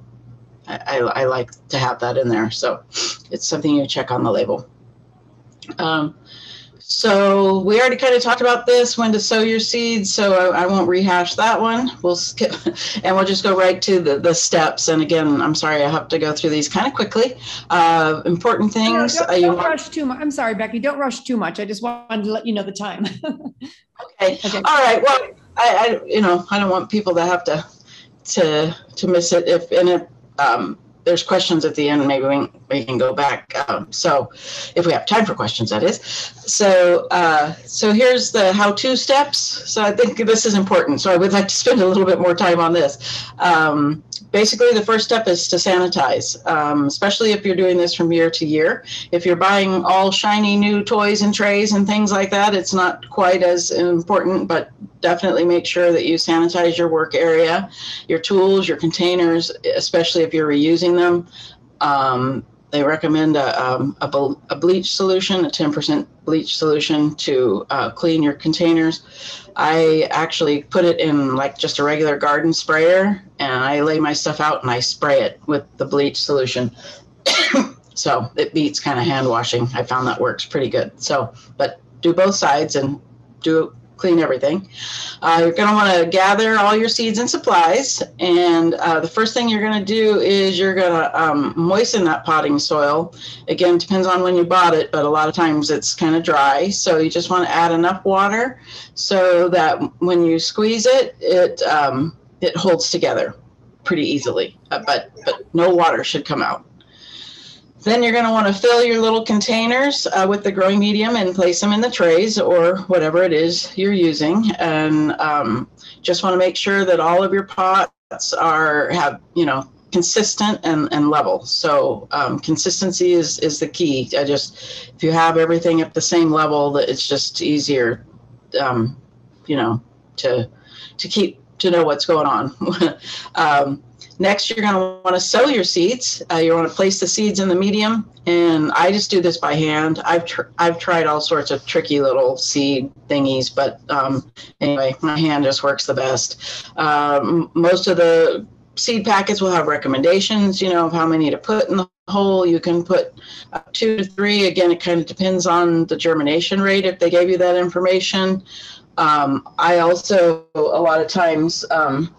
I, I, like to have that in there. So it's something you check on the label. Um, so we already kind of talked about this, when to sow your seeds. So I, I, won't rehash that one. We'll skip and we'll just go right to the, the steps. And again, I'm sorry, I have to go through these kind of quickly. Uh, important things. No, don't, don't uh, rush too much. I'm sorry, Becky, don't rush too much. I just wanted to let you know the time. okay. okay. All right. Well, I, I, you know, I don't want people to have to, to, to miss it if, and it, um, there's questions at the end. Maybe we, we can go back. Um, so, if we have time for questions, that is. So, uh, so here's the how-to steps. So I think this is important. So I would like to spend a little bit more time on this. Um, basically, the first step is to sanitize, um, especially if you're doing this from year to year. If you're buying all shiny new toys and trays and things like that, it's not quite as important. But definitely make sure that you sanitize your work area, your tools, your containers, especially if you're reusing them. Um, they recommend a, um, a, a, bleach solution, a 10% bleach solution to uh, clean your containers. I actually put it in like just a regular garden sprayer and I lay my stuff out and I spray it with the bleach solution. so it beats kind of hand washing. I found that works pretty good. So, but do both sides and do clean everything. Uh, you're going to want to gather all your seeds and supplies. And uh, the first thing you're going to do is you're going to um, moisten that potting soil. Again, depends on when you bought it, but a lot of times it's kind of dry. So you just want to add enough water so that when you squeeze it, it um, it holds together pretty easily. Uh, but but no water should come out. Then you're going to want to fill your little containers uh, with the growing medium and place them in the trays or whatever it is you're using. And um, just want to make sure that all of your pots are have you know consistent and, and level. So um, consistency is is the key. I just if you have everything at the same level, that it's just easier, um, you know, to to keep to know what's going on. um, Next, you're going to want to sow your seeds. Uh, you want to place the seeds in the medium, and I just do this by hand. I've tr- I've tried all sorts of tricky little seed thingies, but um, anyway, my hand just works the best. Um, most of the seed packets will have recommendations, you know, of how many to put in the hole. You can put two to three. Again, it kind of depends on the germination rate if they gave you that information. Um, I also, a lot of times, um,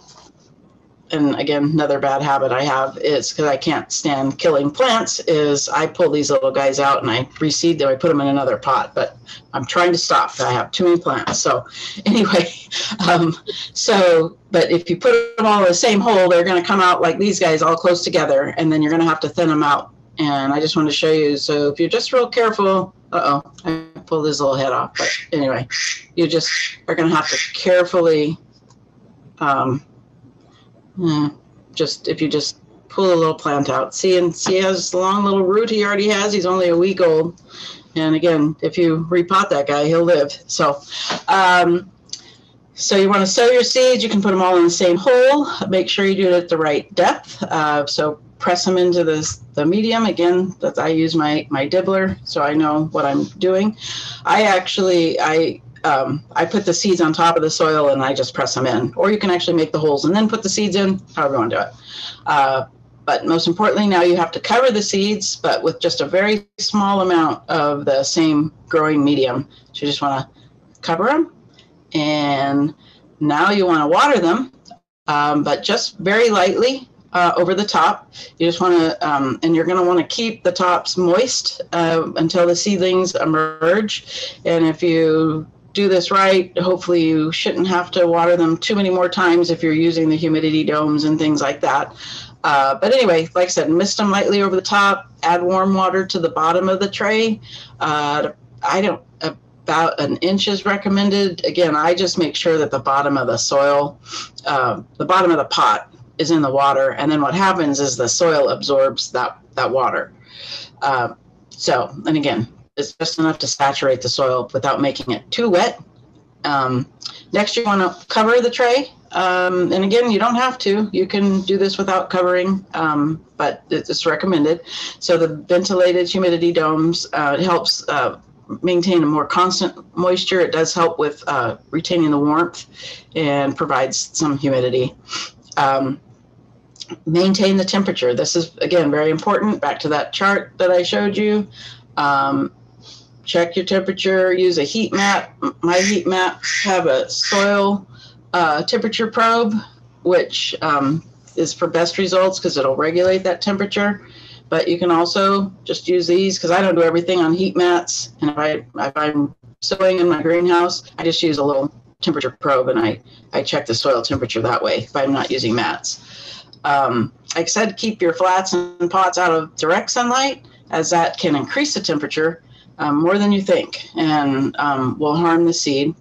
and again, another bad habit I have is because I can't stand killing plants. Is I pull these little guys out and I reseed them. I put them in another pot, but I'm trying to stop. I have too many plants. So anyway, um, so but if you put them all in the same hole, they're going to come out like these guys, all close together, and then you're going to have to thin them out. And I just want to show you. So if you're just real careful, uh oh, I pulled his little head off. But anyway, you just are going to have to carefully. Um, Hmm. Just if you just pull a little plant out, see, and see has long little root he already has. He's only a week old, and again, if you repot that guy, he'll live. So, um, So you want to sow your seeds. You can put them all in the same hole. Make sure you do it at the right depth. Uh, so press them into this, the medium. Again, that I use my, my dibbler, so I know what I'm doing. I actually, I, um, I put the seeds on top of the soil and I just press them in. Or you can actually make the holes and then put the seeds in, however you want to do it. Uh, but most importantly, now you have to cover the seeds, but with just a very small amount of the same growing medium. So you just want to cover them. And now you want to water them, um, but just very lightly uh, over the top. You just want to, um, and you're going to want to keep the tops moist uh, until the seedlings emerge. And if you do this right, hopefully you shouldn't have to water them too many more times if you're using the humidity domes and things like that. Uh, but anyway, like I said, mist them lightly over the top, add warm water to the bottom of the tray. Uh, I don't, about an inch is recommended. Again, I just make sure that the bottom of the soil, uh, the bottom of the pot is in the water. And then what happens is the soil absorbs that, that water. Uh, so, and again, it's just enough to saturate the soil without making it too wet. Um, next, you want to cover the tray um, and again, you don't have to. You can do this without covering, um, but it's recommended. So the ventilated humidity domes uh, helps uh, maintain a more constant moisture. It does help with uh, retaining the warmth and provides some humidity. Um, maintain the temperature. This is again very important. Back to that chart that I showed you. Um, check your temperature. Use a heat mat. My heat mats have a soil uh, temperature probe, which um, is for best results because it'll regulate that temperature. But you can also just use these because I don't do everything on heat mats. And if, I, if I'm sowing in my greenhouse, I just use a little temperature probe and I, I check the soil temperature that way if I'm not using mats. Um, like I said, keep your flats and pots out of direct sunlight as that can increase the temperature um, more than you think and um, will harm the seed.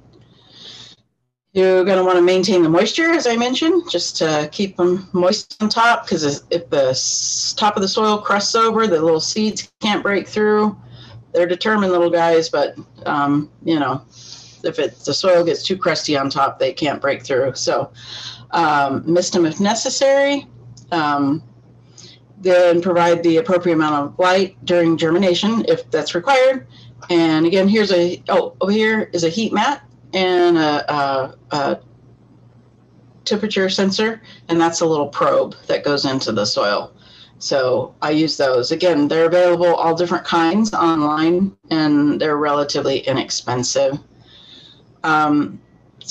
You're going to want to maintain the moisture, as I mentioned, just to keep them moist on top, because if the top of the soil crusts over, the little seeds can't break through. They're determined little guys, but um, you know, if it the soil gets too crusty on top, they can't break through. So um, mist them if necessary. Um, then provide the appropriate amount of light during germination if that's required. And again, here's a oh over here is a heat mat and a, a, a temperature sensor, and that's a little probe that goes into the soil. So I use those. Again, they're available all different kinds online, and they're relatively inexpensive. Um,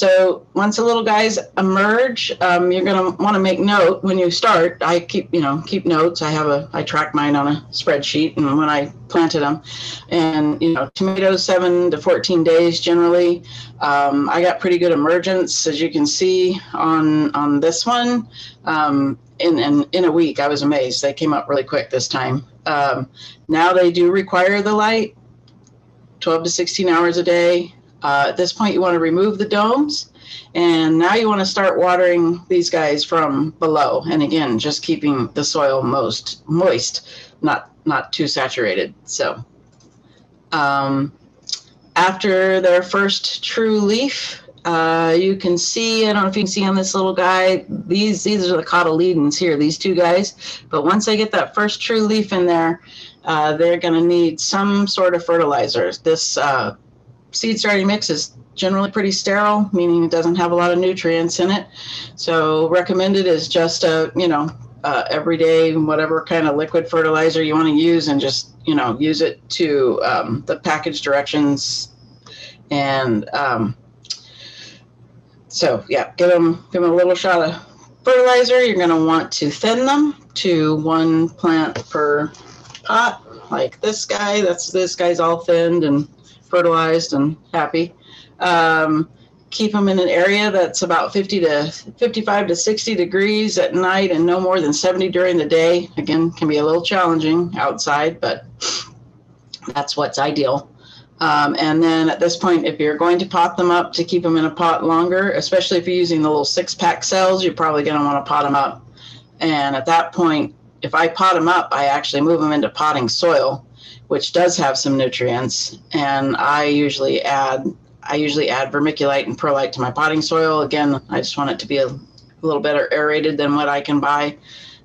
so once the little guys emerge, um, you're going to want to make note when you start. I keep, you know, keep notes. I have a, I track mine on a spreadsheet, and when I planted them, and you know, tomatoes seven to 14 days generally. Um, I got pretty good emergence, as you can see on on this one. Um, in, in in a week, I was amazed. They came up really quick this time. Um, now they do require the light, 12 to 16 hours a day. Uh, at this point, you want to remove the domes. And now you want to start watering these guys from below. And again, just keeping the soil most moist, not not too saturated. So um, after their first true leaf, uh, you can see, I don't know if you can see on this little guy, these these are the cotyledons here, these two guys. But once they get that first true leaf in there, uh, they're going to need some sort of fertilizers. This uh, seed starting mix is generally pretty sterile, meaning it doesn't have a lot of nutrients in it. So recommended is just a, you know, uh, everyday, whatever kind of liquid fertilizer you want to use and just, you know, use it to um, the package directions. And um, so, yeah, give them, give them a little shot of fertilizer. You're going to want to thin them to one plant per pot, like this guy. That's this guy's all thinned and fertilized and happy. Um, keep them in an area that's about 50 to 55 to 60 degrees at night and no more than 70 during the day. Again, can be a little challenging outside, but that's what's ideal. Um, and then at this point, if you're going to pot them up to keep them in a pot longer, especially if you're using the little six pack cells, you're probably going to want to pot them up. And at that point, if I pot them up, I actually move them into potting soil which does have some nutrients. And I usually add I usually add vermiculite and perlite to my potting soil. Again, I just want it to be a, a little better aerated than what I can buy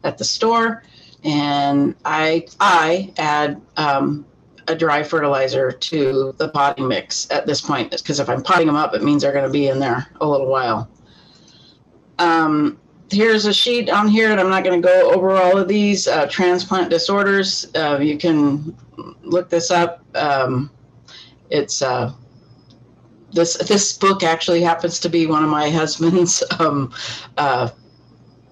at the store. And I I add um, a dry fertilizer to the potting mix at this point because if I'm potting them up, it means they're going to be in there a little while. Um, here's a sheet on here, and I'm not going to go over all of these uh, transplant disorders. Uh, you can look this up. Um, it's uh, this this book actually happens to be one of my husband's um, uh,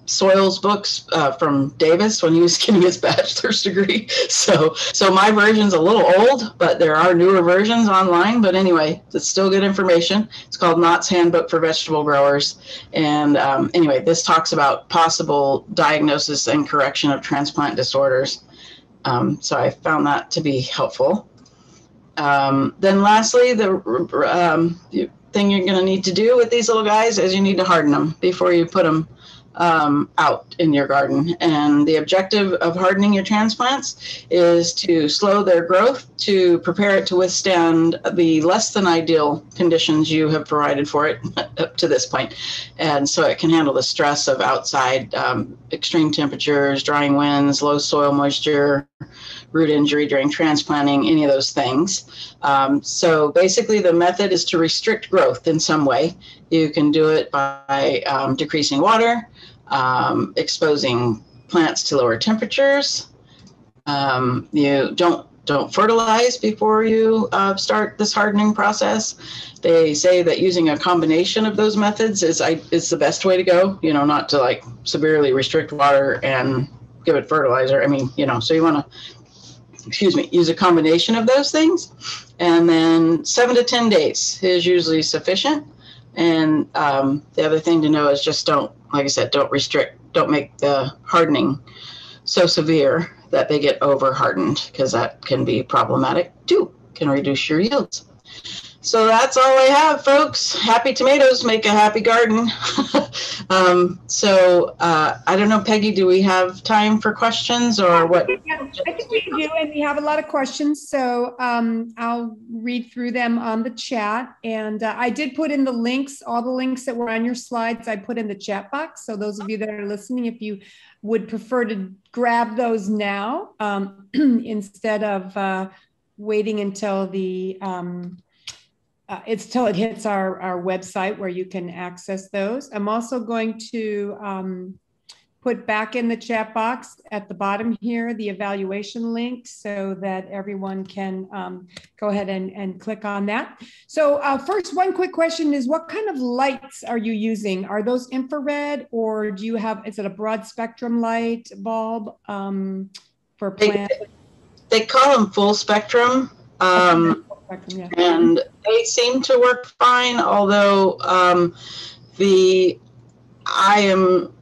soils books uh, from Davis when he was getting his bachelor's degree. So, so my version's a little old, but there are newer versions online. But anyway, it's still good information. It's called Knott's Handbook for Vegetable Growers. And um, anyway, this talks about possible diagnosis and correction of transplant disorders. Um, so I found that to be helpful. Um, then lastly, the um, thing you're going to need to do with these little guys is you need to harden them before you put them um, out in your garden. And the objective of hardening your transplants is to slow their growth, to prepare it to withstand the less than ideal conditions you have provided for it up to this point. And so it can handle the stress of outside um, extreme temperatures, drying winds, low soil moisture, root injury during transplanting, any of those things. Um, so basically, the method is to restrict growth in some way. You can do it by um, decreasing water, um, exposing plants to lower temperatures. Um, you don't don't fertilize before you uh, start this hardening process. They say that using a combination of those methods is I, is the best way to go. You know, not to like severely restrict water and give it fertilizer. I mean, you know, so you want to excuse me, use a combination of those things. And then seven to 10 days is usually sufficient. And um, the other thing to know is just don't like I said, don't restrict, don't make the hardening so severe that they get over hardened because that can be problematic too, can reduce your yields. So that's all I have, folks. Happy tomatoes make a happy garden. um, so uh, I don't know, Peggy, do we have time for questions or what? I think we do, and we have a lot of questions. So um, I'll read through them on the chat. And uh, I did put in the links, all the links that were on your slides, I put in the chat box. So those of you that are listening, if you would prefer to grab those now um, instead of uh, waiting until the um, uh, it's till it hits our, our website where you can access those. I'm also going to um, put back in the chat box at the bottom here the evaluation link so that everyone can um, go ahead and, and click on that. So uh, first, one quick question is what kind of lights are you using? Are those infrared or do you have, is it a broad spectrum light bulb um, for plants? They, they call them full spectrum. Um, yeah. And they seem to work fine, although um, the I am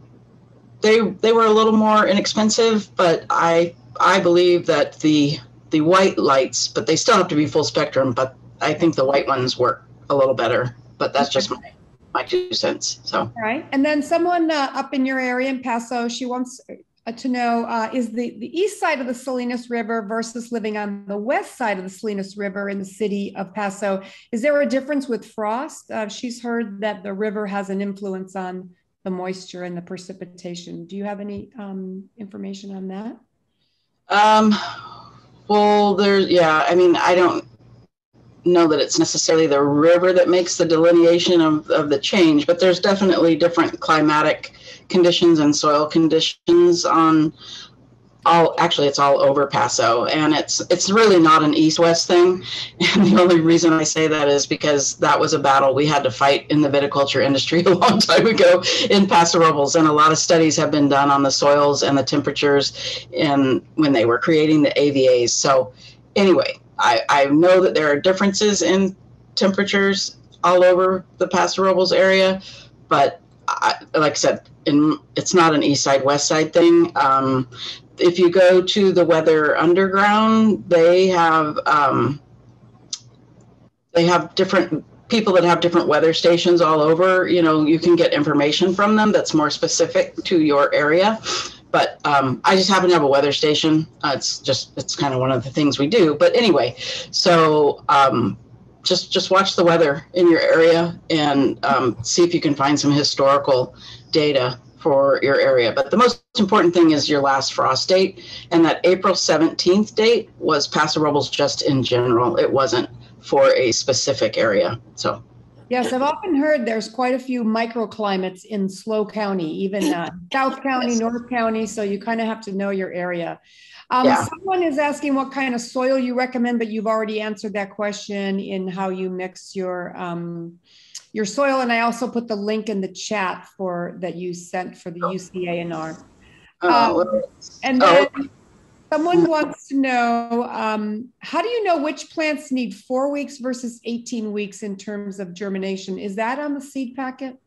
they they were a little more inexpensive, but I I believe that the the white lights, but they still have to be full spectrum. But I think the white ones work a little better. But that's just my my two cents. So all right, and then someone uh, up in your area in Paso, she wants uh, to know uh, is the, the east side of the Salinas River versus living on the west side of the Salinas River in the city of Paso. Is there a difference with frost? Uh, she's heard that the river has an influence on the moisture and the precipitation. Do you have any um, information on that? Um, well, there's, yeah, I mean, I don't know that it's necessarily the river that makes the delineation of, of the change, but there's definitely different climatic conditions and soil conditions on all actually it's all over Paso and it's it's really not an east west thing. And the only reason I say that is because that was a battle we had to fight in the viticulture industry a long time ago in Paso Robles and a lot of studies have been done on the soils and the temperatures and when they were creating the AVAs so anyway I, I know that there are differences in temperatures all over the Paso Robles area but I, like I said, in, it's not an east side west side thing. Um, if you go to the Weather Underground, they have um, they have different people that have different weather stations all over. You know, you can get information from them that's more specific to your area. But um, I just happen to have a weather station. Uh, it's just it's kind of one of the things we do. But anyway, so um, just just watch the weather in your area and um, see if you can find some historical data for your area. But the most important thing is your last frost date, and that April 17th date was Paso Robles just in general. It wasn't for a specific area. So. Yes, I've often heard there's quite a few microclimates in SLO County, even uh, South County, North County. So you kind of have to know your area. Um, yeah. Someone is asking what kind of soil you recommend, but you've already answered that question in how you mix your um, your soil. And I also put the link in the chat for that you sent for the UCANR. Oh, um, and then oh. Someone wants to know um, how do you know which plants need four weeks versus 18 weeks in terms of germination? Is that on the seed packet?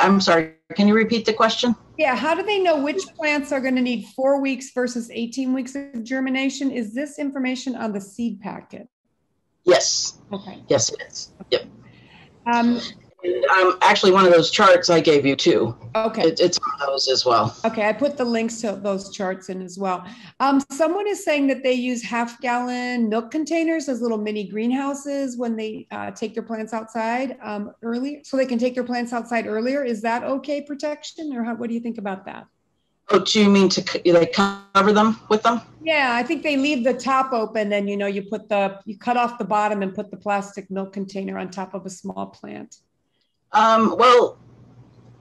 I'm sorry, can you repeat the question? Yeah, how do they know which plants are going to need four weeks versus 18 weeks of germination? Is this information on the seed packet? Yes. Okay. Yes, it is. Yep. Um, and, um, actually, one of those charts I gave you too. Okay. It, it's on those as well. Okay, I put the links to those charts in as well. Um, someone is saying that they use half gallon milk containers as little mini greenhouses when they uh, take their plants outside um, early, so they can take their plants outside earlier. Is that okay protection, or how, what do you think about that? Oh, do you mean to like cover them with them? Yeah, I think they leave the top open, and you know you put the you cut off the bottom and put the plastic milk container on top of a small plant. Um, well,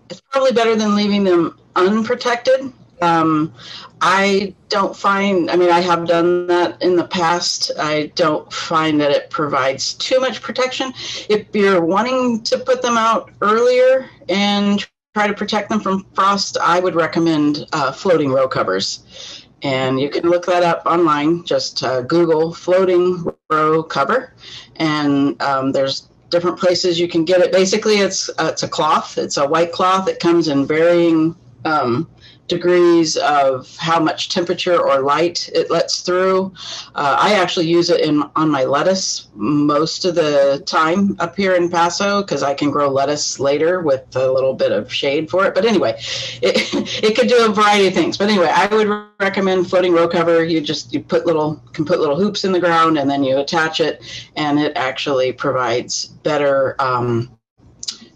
it's probably better than leaving them unprotected. Um, I don't find, I mean, I have done that in the past. I don't find that it provides too much protection. If you're wanting to put them out earlier and try to protect them from frost, I would recommend uh, floating row covers. And you can look that up online. Just uh, Google floating row cover, and um, there's different places you can get it. Basically, it's uh, it's a cloth. It's a white cloth. It comes in varying um, degrees of how much temperature or light it lets through. Uh, I actually use it in on my lettuce most of the time up here in Paso because I can grow lettuce later with a little bit of shade for it. But anyway, it, it could do a variety of things. But anyway, I would recommend floating row cover. You just you put little can put little hoops in the ground and then you attach it, and it actually provides better um,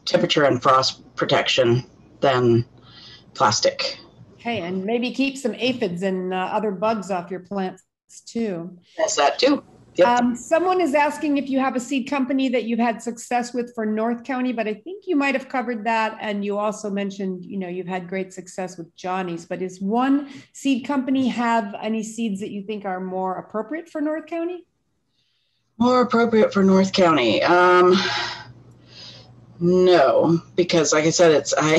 temperature and frost protection than plastic. Okay, and maybe keep some aphids and uh, other bugs off your plants too. That's that too. Yep. Um, someone is asking if you have a seed company that you've had success with for North County, but I think you might have covered that. And you also mentioned, you know, you've had great success with Johnny's. But is one seed company have any seeds that you think are more appropriate for North County? More appropriate for North County. Um, no, because like I said, it's I,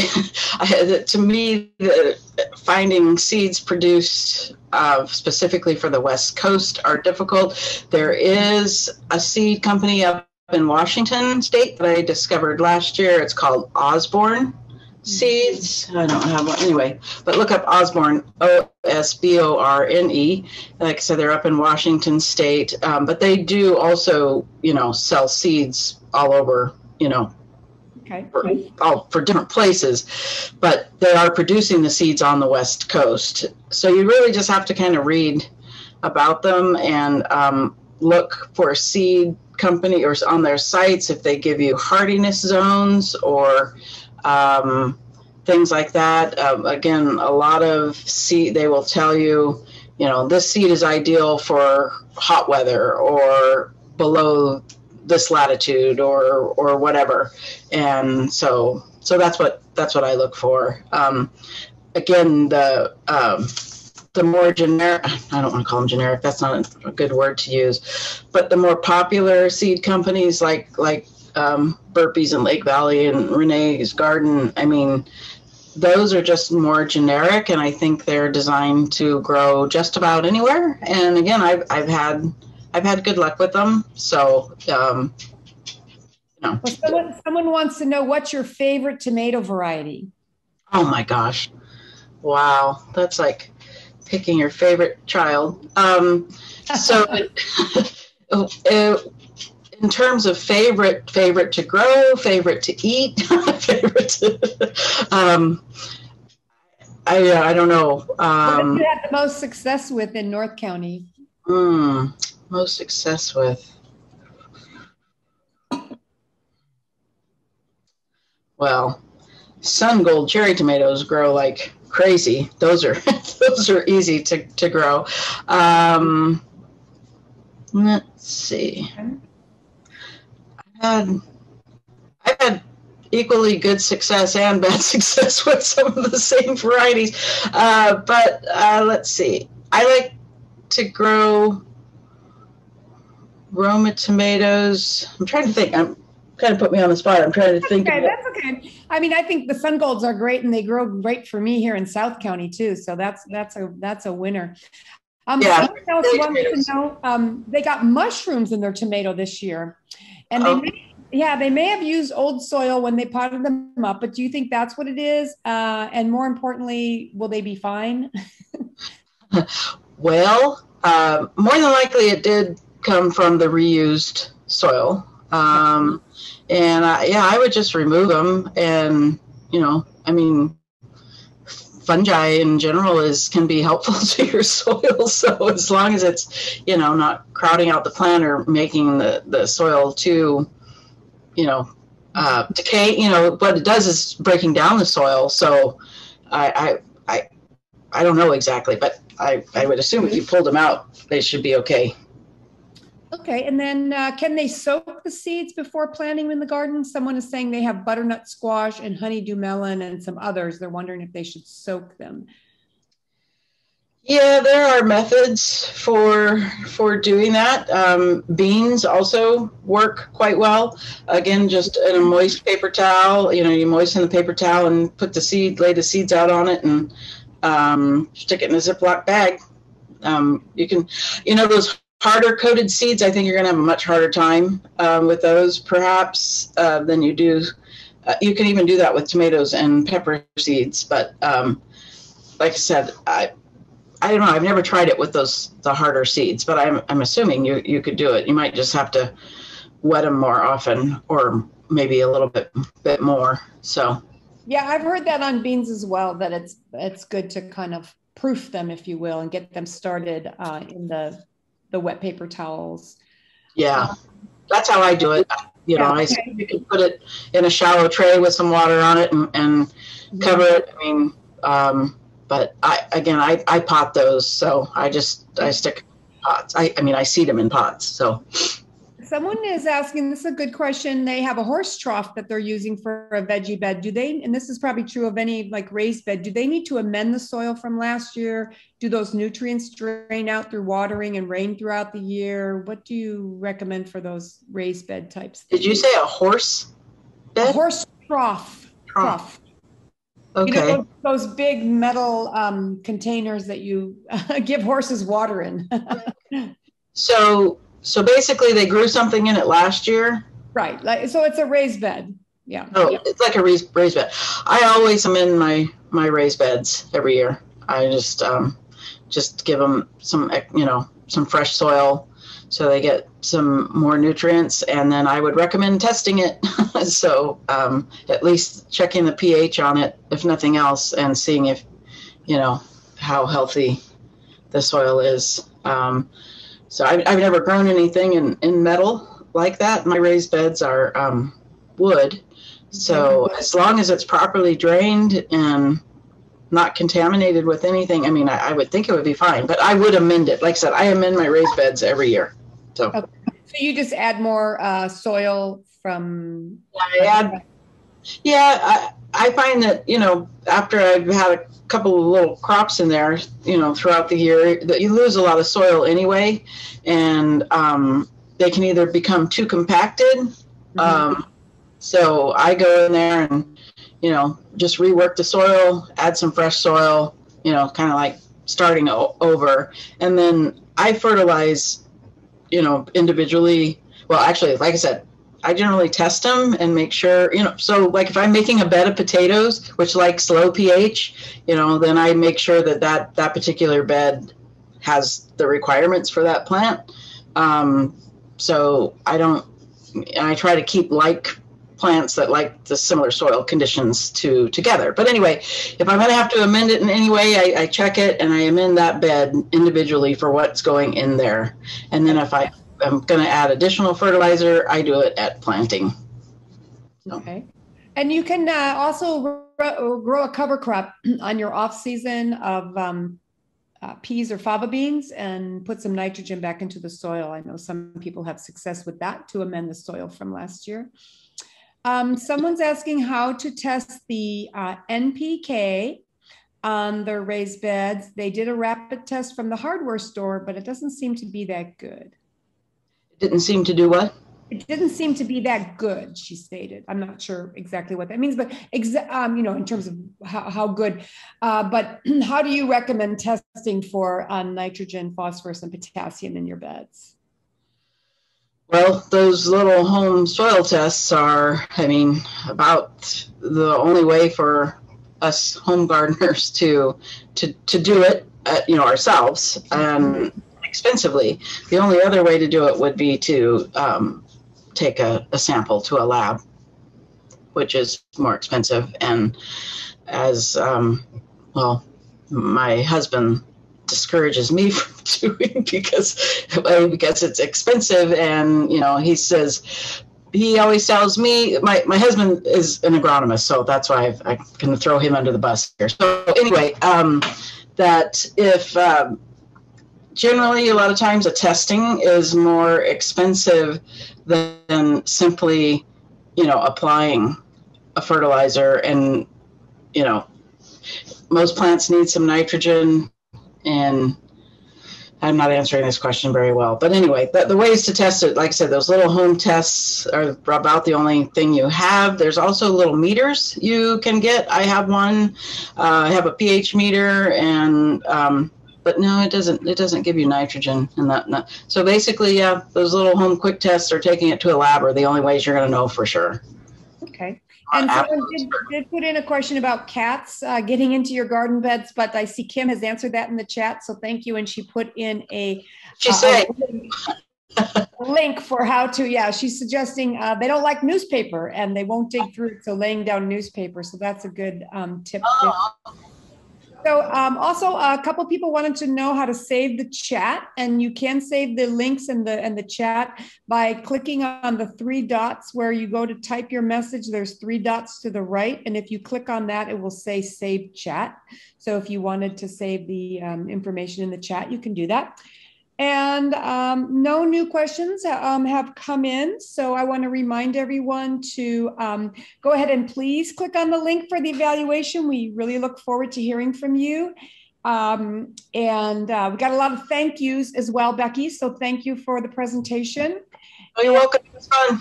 I to me the finding seeds produced uh, specifically for the West Coast are difficult. There is a seed company up in Washington State that I discovered last year. It's called Osborne Seeds. I don't have one anyway, but look up Osborne O S B O R N E. Like I said, they're up in Washington State, um, but they do also, you know, sell seeds all over, you know, Okay. For, all, for different places, but they are producing the seeds on the West Coast. So you really just have to kind of read about them and um, look for a seed company or on their sites if they give you hardiness zones or um, things like that. Um, again, a lot of seed, they will tell you, you know, this seed is ideal for hot weather or below this latitude or or whatever. And so so that's what that's what i look for. Um, again the um, the more generic i don't want to call them generic that's not a good word to use but the more popular seed companies like like um, burpees and lake valley and renee's garden i mean those are just more generic and i think they're designed to grow just about anywhere. And again i've, I've had I've had good luck with them. So, um, you know. Well, someone, someone wants to know what's your favorite tomato variety? Oh my gosh. Wow. That's like picking your favorite child. Um, so, uh, in terms of favorite, favorite to grow, favorite to eat, favorite to, um, I, I don't know. Um, what you had the most success with in North County? Mm, most success with. Well, sun gold cherry tomatoes grow like crazy. Those are those are easy to, to grow. Um, let's see. I've had I've had equally good success and bad success with some of the same varieties. Uh, but uh, let's see. I like to grow Roma tomatoes. I'm trying to think. I'm kind of put me on the spot. I'm trying to think. Okay, that's okay. I mean, I think the sun golds are great, and they grow great for me here in South County too. So that's that's a that's a winner. Um, yeah, else to know. Um, they got mushrooms in their tomato this year, and they may, yeah they may have used old soil when they potted them up. But do you think that's what it is? Uh, and more importantly, will they be fine? well, uh, more than likely, it did come from the reused soil. Um, and I, yeah, I would just remove them. And you know, I mean, fungi in general is can be helpful to your soil. So as long as it's you know not crowding out the plant or making the the soil too, you know, uh, decay. You know, what it does is breaking down the soil. So I I I, I don't know exactly, but I I would assume if you pulled them out, they should be okay. Okay, and then uh, can they soak the seeds before planting in the garden? Someone is saying they have butternut squash and honeydew melon and some others. They're wondering if they should soak them. Yeah, there are methods for for doing that. Um, beans also work quite well. Again, just in a moist paper towel. You know, you moisten the paper towel and put the seed, lay the seeds out on it, and um, stick it in a Ziploc bag. Um, you can, you know, those harder coated seeds, I think you're going to have a much harder time um, with those, perhaps, uh, than you do. Uh, you can even do that with tomatoes and pepper seeds, but um, like I said, I I don't know. I've never tried it with those the harder seeds, but I'm I'm assuming you you could do it. You might just have to wet them more often, or maybe a little bit bit more. So. Yeah, I've heard that on beans as well. That it's it's good to kind of proof them, if you will, and get them started uh, in the the wet paper towels. Yeah, that's how I do it. You know, okay. I you can put it in a shallow tray with some water on it and, and mm-hmm. cover it. I mean, um, but I again, I, I pot those, so I just I stick pots. I, I mean, I seed them in pots. So Someone is asking, this is a good question. They have a horse trough that they're using for a veggie bed. Do they, and this is probably true of any like raised bed, do they need to amend the soil from last year? Do those nutrients drain out through watering and rain throughout the year? What do you recommend for those raised bed types? Did you say a horse bed? A horse trough. Trough. trough. Okay. You know, those, those big metal um, containers that you give horses water in. so so basically, they grew something in it last year. Right. Like so, it's a raised bed. Yeah. Oh, yeah. it's like a raised, raised bed. I always am in my my raised beds every year. I just um, just give them some you know some fresh soil so they get some more nutrients and then i would recommend testing it so um, at least checking the ph on it if nothing else and seeing if you know how healthy the soil is um, so I've, I've never grown anything in, in metal like that. My raised beds are um, wood. So as long as it's properly drained and not contaminated with anything, I mean, I, I, would think it would be fine. But I would amend it. Like I said, I amend my raised beds every year. So, okay. so you just add more uh, soil from. I add. Yeah, I, I find that you know after I've had a couple of little crops in there, you know, throughout the year, that you lose a lot of soil anyway, and um, they can either become too compacted. Mm-hmm. Um, so I go in there and you know just rework the soil, add some fresh soil, you know, kind of like starting o- over, and then I fertilize, you know, individually. Well, actually, like I said, I generally test them and make sure, you know, so like if I'm making a bed of potatoes, which likes low pH, you know, then I make sure that that, that particular bed has the requirements for that plant. Um, so I don't, I try to keep like plants that like the similar soil conditions to together. But anyway, if I'm going to have to amend it in any way, I, I check it and I amend that bed individually for what's going in there. And then if I I'm going to add additional fertilizer. I do it at planting. So. Okay. And you can uh, also grow a cover crop on your off season of um, uh, peas or fava beans and put some nitrogen back into the soil. I know some people have success with that to amend the soil from last year. Um, someone's asking how to test the uh, NPK on their raised beds. They did a rapid test from the hardware store, but it doesn't seem to be that good. Didn't seem to do what? it didn't seem to be that good she stated. I'm not sure exactly what that means but exa- um, you know in terms of how, how good. Uh, but how do you recommend testing for uh, nitrogen phosphorus and potassium in your beds? Well those little home soil tests are i mean about the only way for us home gardeners to to to do it uh, you know ourselves. And expensively the only other way to do it would be to um, take a, a sample to a lab, which is more expensive. And as um, well, my husband discourages me from doing because because it's expensive, and you know he says he always tells me my, my husband is an agronomist, so that's why I've, i can throw him under the bus here. So anyway, um, that if um, generally a lot of times a testing is more expensive than simply you know applying a fertilizer and you know most plants need some nitrogen and i'm not answering this question very well. But anyway the, the ways to test it like i said those little home tests are about the only thing you have. There's also little meters you can get. I have one. Uh, i have a ph meter and um, but no, it doesn't. It doesn't give you nitrogen and that. No. So basically, yeah, those little home quick tests or taking it to a lab are the only ways you're going to know for sure. Okay. And someone did, did, put in a question about cats uh, getting into your garden beds, but I see Kim has answered that in the chat, so thank you. And she put in a. She uh, said. A link for how to yeah she's suggesting uh, they don't like newspaper and they won't dig through it so laying down newspaper so that's a good um, tip oh. So um, also a couple people wanted to know how to save the chat, and you can save the links in the and the chat by clicking on the three dots where you go to type your message. There's three dots to the right, and if you click on that, it will say Save Chat. So if you wanted to save the um, information in the chat, you can do that. And um, no new questions um, have come in. So I want to remind everyone to um, go ahead and please click on the link for the evaluation. We really look forward to hearing from you. Um, and uh, we got a lot of thank yous as well, Becky. So thank you for the presentation. Oh, you're welcome. It was fun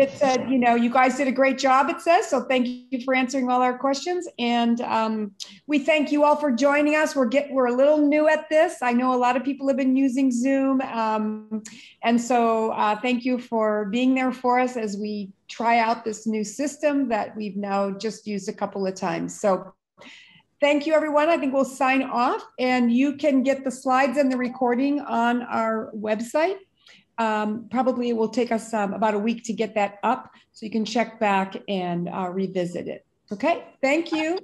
that said, you know, you guys did a great job, it says. So thank you for answering all our questions. And um, we thank you all for joining us. We're get we're a little new at this. I know a lot of people have been using Zoom. Um, and so uh, thank you for being there for us as we try out this new system that we've now just used a couple of times. So thank you, everyone. I think we'll sign off and you can get the slides and the recording on our website um, probably it will take us um, about a week to get that up so you can check back and uh, revisit it. Okay, thank you.